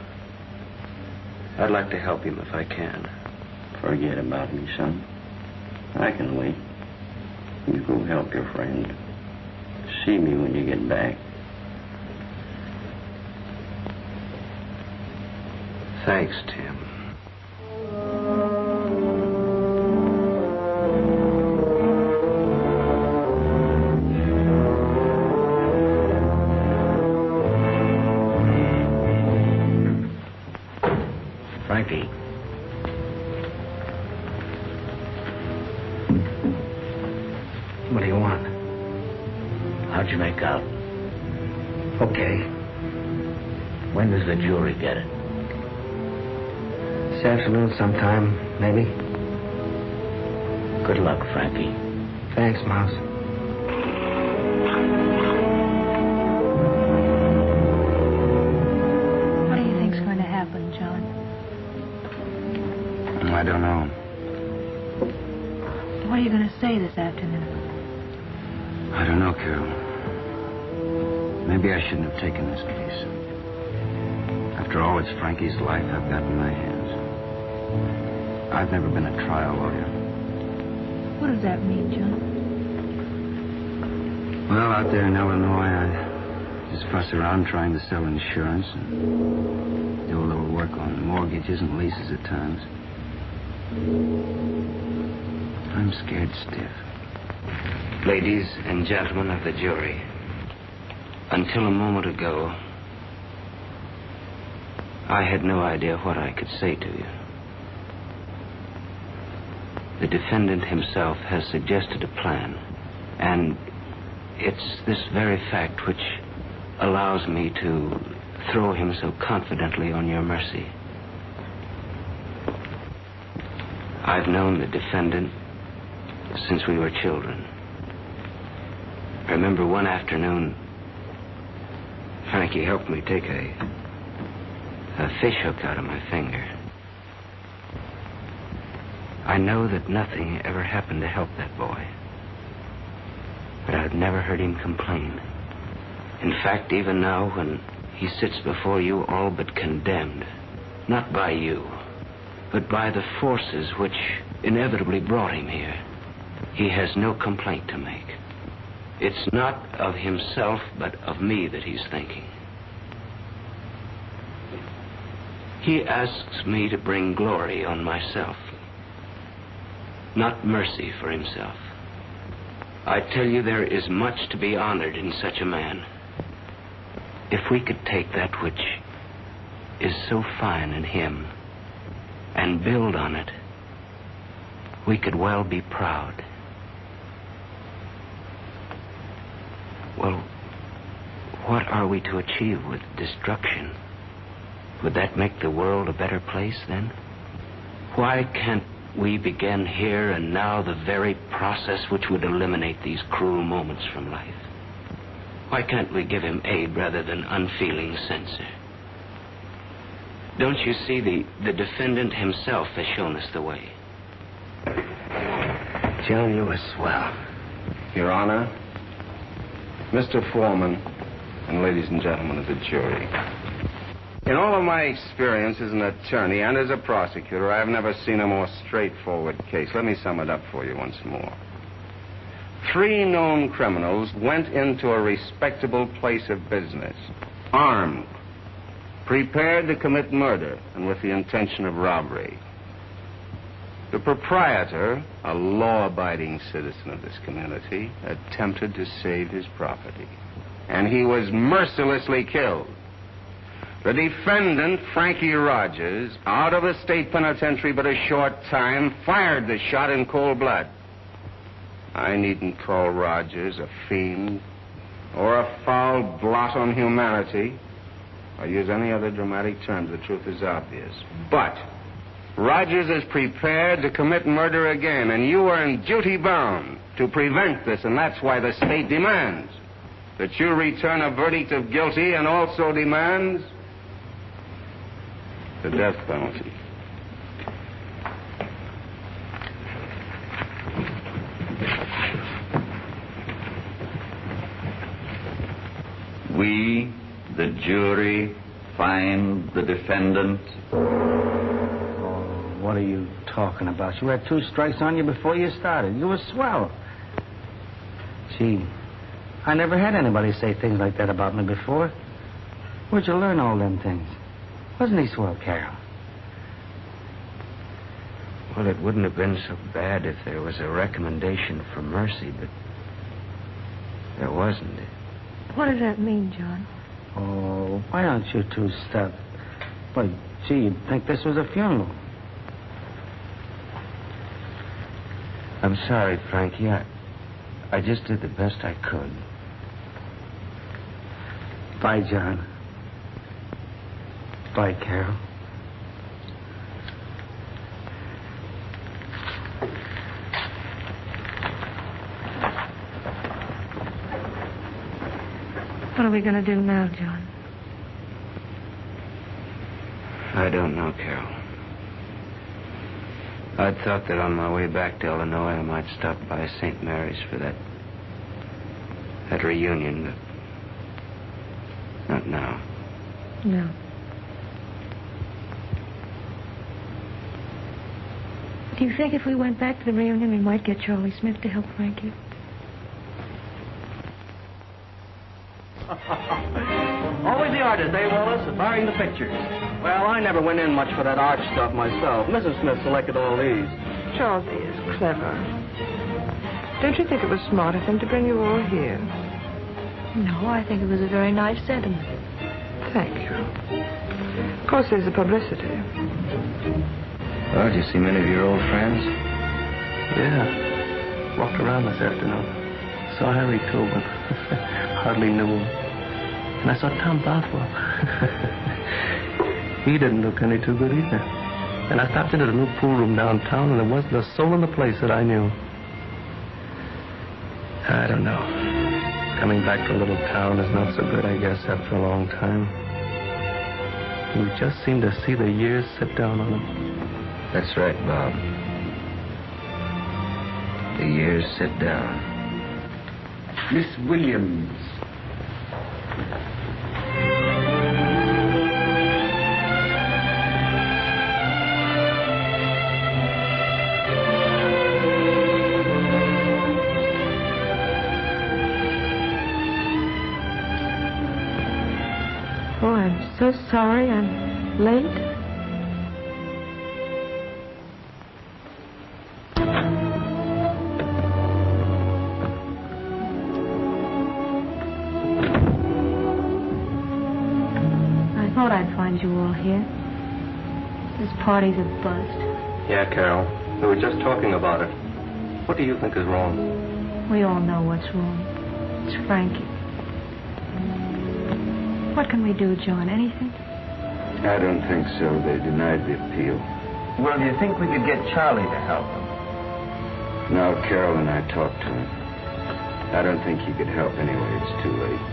I'd like to help him if I can. Forget about me, son. I can wait. You go help your friend. See me when you get back. Thanks, Tim. Frankie. What do you want? How'd you make out? Okay. When does the jury get it? This afternoon sometime, maybe. Good luck, Frankie. Thanks, Mouse. Are you going to say this afternoon? I don't know, Carol. Maybe I shouldn't have taken this case. After all, it's Frankie's life I've got in my hands. I've never been a trial lawyer. What does that mean, John? Well, out there in Illinois, I just fuss around trying to sell insurance and do a little work on mortgages and leases at times. Scared stiff. Ladies and gentlemen of the jury, until a moment ago, I had no idea what I could say to you. The defendant himself has suggested a plan, and it's this very fact which allows me to throw him so confidently on your mercy. I've known the defendant since we were children. I remember one afternoon, Frankie helped me take a, a fish hook out of my finger. I know that nothing ever happened to help that boy. But I've never heard him complain. In fact, even now, when he sits before you all but condemned, not by you, but by the forces which inevitably brought him here, he has no complaint to make. It's not of himself, but of me that he's thinking. He asks me to bring glory on myself, not mercy for himself. I tell you, there is much to be honored in such a man. If we could take that which is so fine in him and build on it, we could well be proud. Well, what are we to achieve with destruction? Would that make the world a better place then? Why can't we begin here and now the very process which would eliminate these cruel moments from life? Why can't we give him aid rather than unfeeling censure? Don't you see the, the defendant himself has shown us the way? John, you were swell. Your Honor, Mr. Foreman, and ladies and gentlemen of the jury. In all of my experience as an attorney and as a prosecutor, I've never seen a more straightforward case. Let me sum it up for you once more. Three known criminals went into a respectable place of business, armed, prepared to commit murder, and with the intention of robbery. The proprietor, a law abiding citizen of this community, attempted to save his property. And he was mercilessly killed. The defendant, Frankie Rogers, out of the state penitentiary but a short time, fired the shot in cold blood. I needn't call Rogers a fiend or a foul blot on humanity or use any other dramatic terms. The truth is obvious. But Rogers is prepared to commit murder again, and you are in duty bound to prevent this, and that's why the state demands that you return a verdict of guilty and also demands the death penalty. We, the jury, find the defendant. What are you talking about? You had two strikes on you before you started. You were swell. Gee, I never had anybody say things like that about me before. Where'd you learn all them things? Wasn't he swell, Carol? Well, it wouldn't have been so bad if there was a recommendation for mercy, but there wasn't. What does that mean, John? Oh, why don't you two stop? Why, gee, you'd think this was a funeral. I'm sorry, Frankie. I, I just did the best I could. Bye, John. Bye, Carol. What are we going to do now, John? I don't know, Carol. I'd thought that on my way back to Illinois, I might stop by St. Mary's for that that reunion, but not now. No. Do you think if we went back to the reunion, we might get Charlie Smith to help Frankie? Artist, eh, Wallace? Barring the pictures. Well, I never went in much for that art stuff myself. Mrs. Smith selected all these. Charles is clever. Don't you think it was smart of him to bring you all here? No, I think it was a very nice sentiment. Thank you. Of course, there's the publicity. Well, did you see many of your old friends? Yeah. Walked around this afternoon. Saw Harry Tobin. Hardly knew him. And I saw Tom Bothwell. he didn't look any too good either. And I stopped into the new pool room downtown, and there wasn't a soul in the place that I knew. I don't know. Coming back to a little town is not so good, I guess, after a long time. You just seem to see the years sit down on them. That's right, Bob. The years sit down. Miss Williams. Party's a bust. Yeah, Carol. We were just talking about it. What do you think is wrong? We all know what's wrong. It's Frankie. What can we do, John? Anything? I don't think so. They denied the appeal. Well, do you think we could get Charlie to help him? Now, Carol and I talked to him. I don't think he could help anyway. It's too late.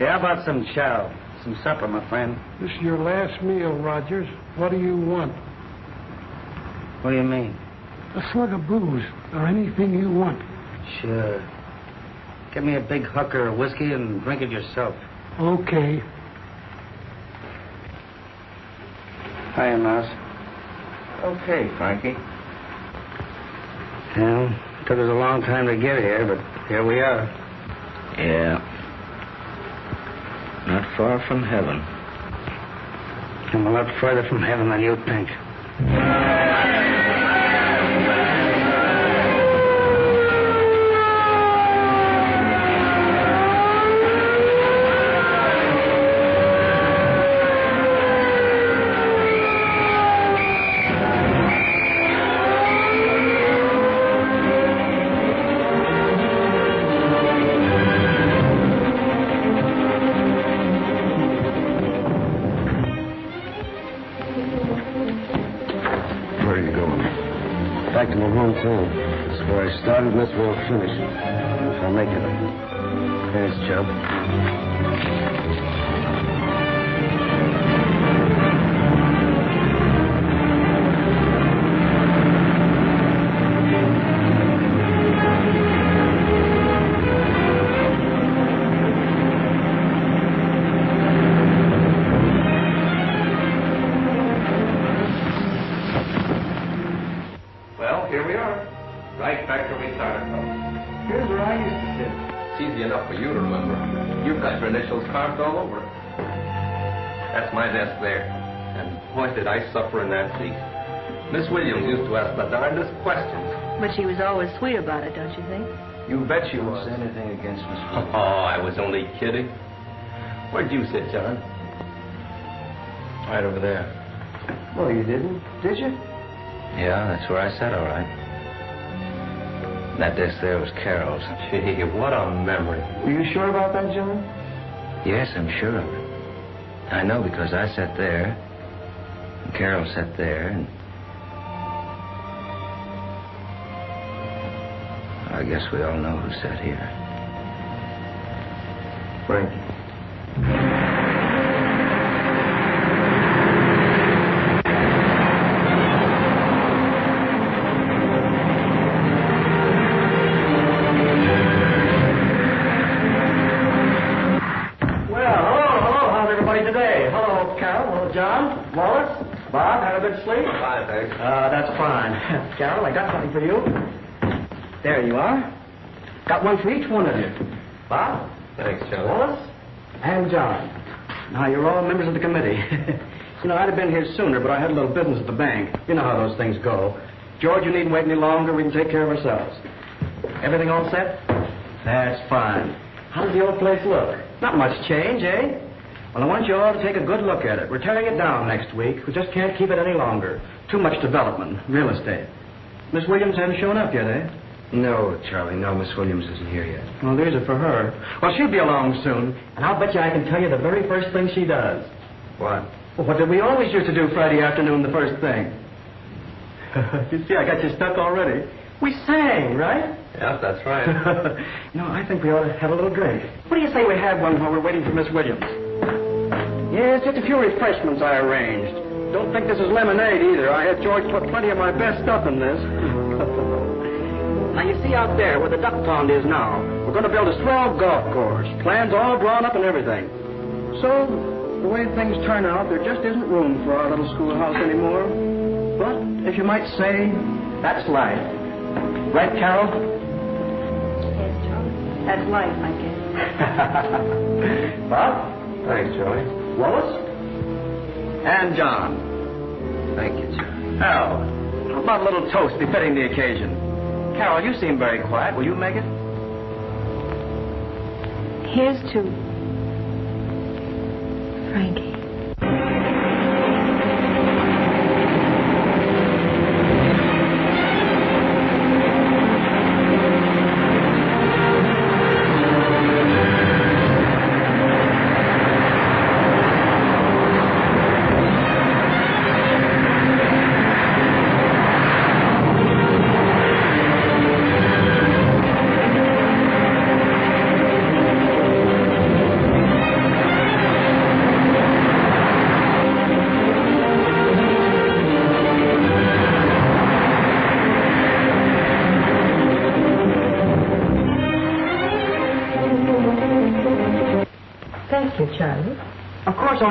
Yeah, how about some chow? Some supper, my friend. This is your last meal, Rogers. What do you want? What do you mean? A slug of booze, or anything you want. Sure. Get me a big hooker of whiskey and drink it yourself. Okay. Hiya, Mouse. Okay, Frankie. Well, took us a long time to get here, but here we are. Yeah. Not far from heaven. I'm a lot further from heaven than you think. Finish. If I make it. Thanks, Joe. Miss Williams used to ask the darndest questions. But she was always sweet about it, don't you think? You bet she was. anything against Miss Williams. Oh, I was only kidding. Where'd you sit, John? Right over there. Well, you didn't, did you? Yeah, that's where I sat, all right. That desk there was Carol's. Gee, what a memory. Were you sure about that, John? Yes, I'm sure of it. I know because I sat there, and Carol sat there, and I guess we all know who sat here. Frankie. Well, hello, hello. How's everybody today? Hello, Carol. Hello, John. Wallace. Bob, had a good sleep? Fine, thanks. Uh, that's fine. Carol, I got something for you. There you are. Got one for each one of you. Bob, Thanks, John. Wallace, and John. Now, you're all members of the committee. you know, I'd have been here sooner, but I had a little business at the bank. You know how those things go. George, you needn't wait any longer. We can take care of ourselves. Everything all set? That's fine. How does the old place look? Not much change, eh? Well, I want you all to take a good look at it. We're tearing it down next week. We just can't keep it any longer. Too much development, real estate. Miss Williams hasn't shown up yet, eh? No, Charlie, no, Miss Williams isn't here yet. Well, there's it for her. Well, she'll be along soon, and I'll bet you I can tell you the very first thing she does. What? Well, what did we always used to do Friday afternoon, the first thing? you see, I got you stuck already. We sang, right? Yes, that's right. no, I think we ought to have a little drink. What do you say we have one while we're waiting for Miss Williams? Yes, just a few refreshments I arranged. Don't think this is lemonade either. I had George put plenty of my best stuff in this. Now, you see out there where the duck pond is now, we're going to build a swell golf course. Plans all drawn up and everything. So, the way things turn out, there just isn't room for our little schoolhouse anymore. But, as you might say, that's life. Right, Carol? Yes, Charlie. That's life, I guess. Bob? Thanks, Charlie. Lois? And John. Thank you, Charlie. Al, how about a little toast befitting the occasion? Carol, you seem very quiet. Will you make it? Here's to Frankie.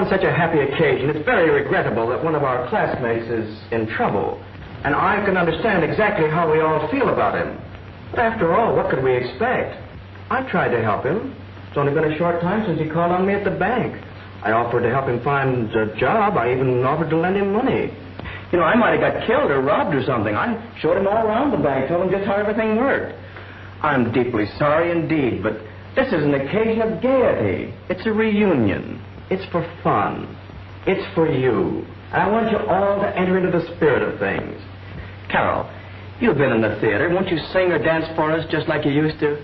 On such a happy occasion, it's very regrettable that one of our classmates is in trouble. And I can understand exactly how we all feel about him. But after all, what could we expect? I tried to help him. It's only been a short time since he called on me at the bank. I offered to help him find a job. I even offered to lend him money. You know, I might have got killed or robbed or something. I showed him all around the bank, told him just how everything worked. I'm deeply sorry indeed, but this is an occasion of gaiety. It's a reunion. It's for fun. It's for you. And I want you all to enter into the spirit of things. Carol, you've been in the theater. Won't you sing or dance for us just like you used to?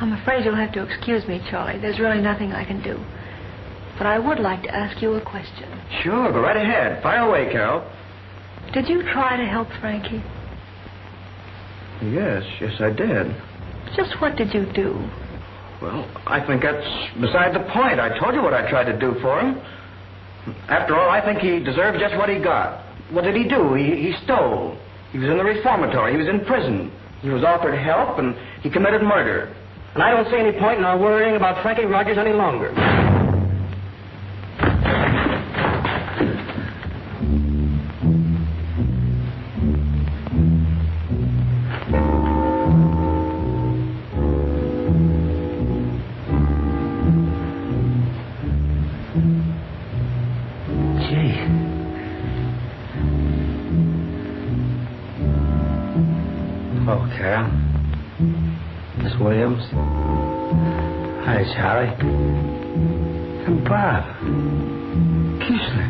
I'm afraid you'll have to excuse me, Charlie. There's really nothing I can do. But I would like to ask you a question. Sure, go right ahead. Fire away, Carol. Did you try to help Frankie? Yes, yes, I did. Just what did you do? Well, I think that's beside the point. I told you what I tried to do for him. After all, I think he deserved just what he got. What did he do? He, he stole. He was in the reformatory. He was in prison. He was offered help, and he committed murder. And I don't see any point in our worrying about Frankie Rogers any longer. Charlie. And Bob. Keesler.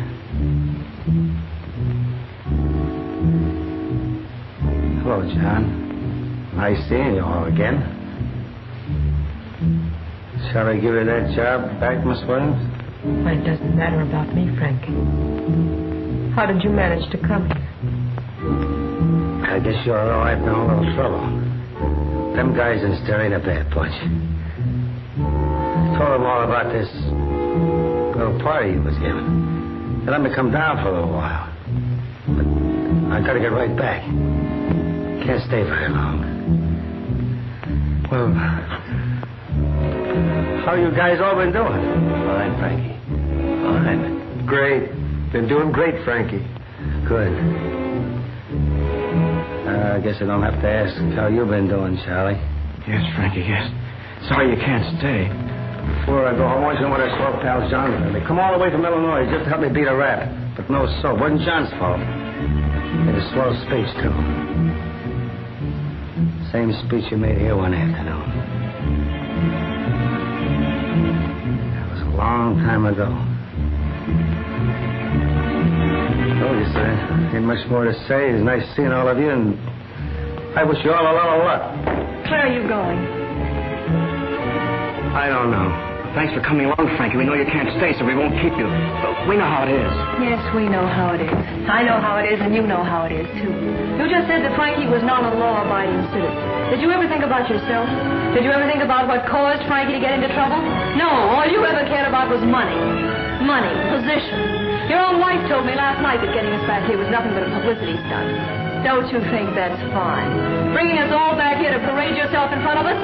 Hello, John. Nice seeing you all again. Shall I give you that job back, Miss Williams? Well, it doesn't matter about me, Frankie. How did you manage to come here? I guess you're all right in a little trouble. Them guys in there ain't a bad bunch. Told them all about this little party you was giving. They let me come down for a little while. But I gotta get right back. Can't stay very long. Well, how you guys all been doing? Fine, Frankie. Fine. Great. Been doing great, Frankie. Good. Uh, I guess I don't have to ask how you've been doing, Charlie. Yes, Frankie, yes. Sorry you can't stay. Before I go, I want you to know what I saw pal John with. They come all the way from Illinois just to help me beat a rap. But no soap. Wasn't John's fault. Made a swell speech, too. Same speech you made here one afternoon. That was a long time ago. Told you, sir. Ain't much more to say. It's nice seeing all of you, and I wish you all a lot of luck. Where are you going? I don't know. Thanks for coming along, Frankie. We know you can't stay, so we won't keep you. But we know how it is. Yes, we know how it is. I know how it is, and you know how it is, too. You just said that Frankie was not a law-abiding citizen. Did you ever think about yourself? Did you ever think about what caused Frankie to get into trouble? No, all you ever cared about was money. Money, position. Your own wife told me last night that getting us back here was nothing but a publicity stunt. Don't you think that's fine? Bringing us all back here to parade yourself in front of us?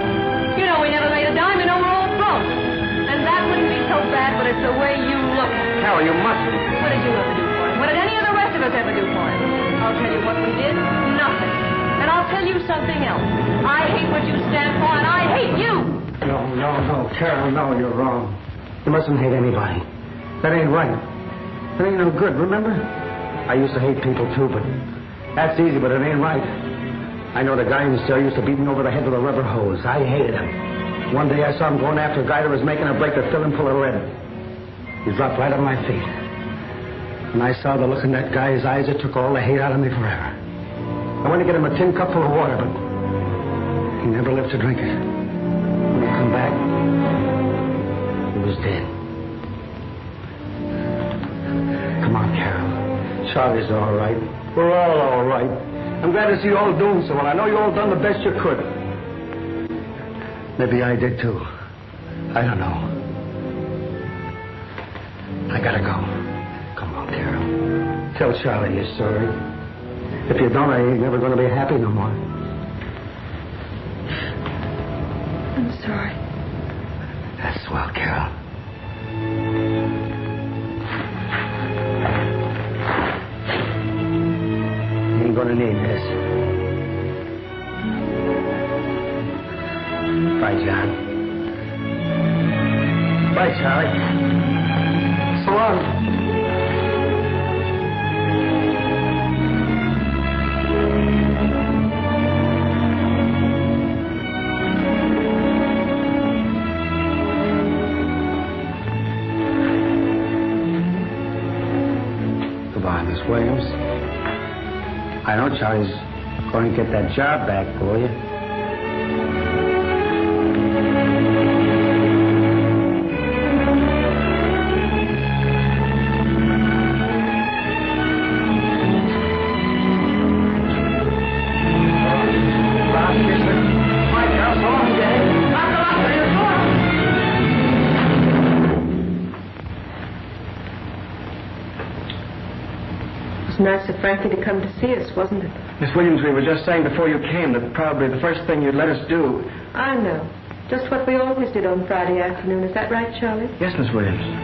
You know we never made a dime, you know we're all broke. And that wouldn't be so bad, but it's the way you look. Carol, you mustn't. What did you ever do for him? What did any of the rest of us ever do for him? I'll tell you what we did. Nothing. And I'll tell you something else. I hate what you stand for, and I hate you. No, no, no, Carol, no, you're wrong. You mustn't hate anybody. That ain't right. That ain't no good, remember? I used to hate people too, but that's easy, but it ain't right. I know the guy in the cell used to beat me over the head with a rubber hose. I hated him. One day I saw him going after a guy that was making a break to fill him full of lead. He dropped right on my feet. When I saw the look in that guy's eyes, it took all the hate out of me forever. I went to get him a tin cup full of water, but he never lived to drink it. When he come back, he was dead. Come on, Carol. Charlie's all right. We're all all right. I'm glad to see you all doing so well. I know you all done the best you could. Maybe I did too. I don't know. I gotta go. Come on, Carol. Tell Charlie you're sorry. If you don't, I ain't never gonna be happy no more. I'm sorry. That's swell, Carol. Ain't gonna need this. Bye, John. Bye, Charlie. That job back for you. It was nice of Frankie to come to see us, wasn't it? Miss Williams, we were just saying before you came that probably the first thing you'd let us do. I know. Just what we always did on Friday afternoon. Is that right, Charlie? Yes, Miss Williams.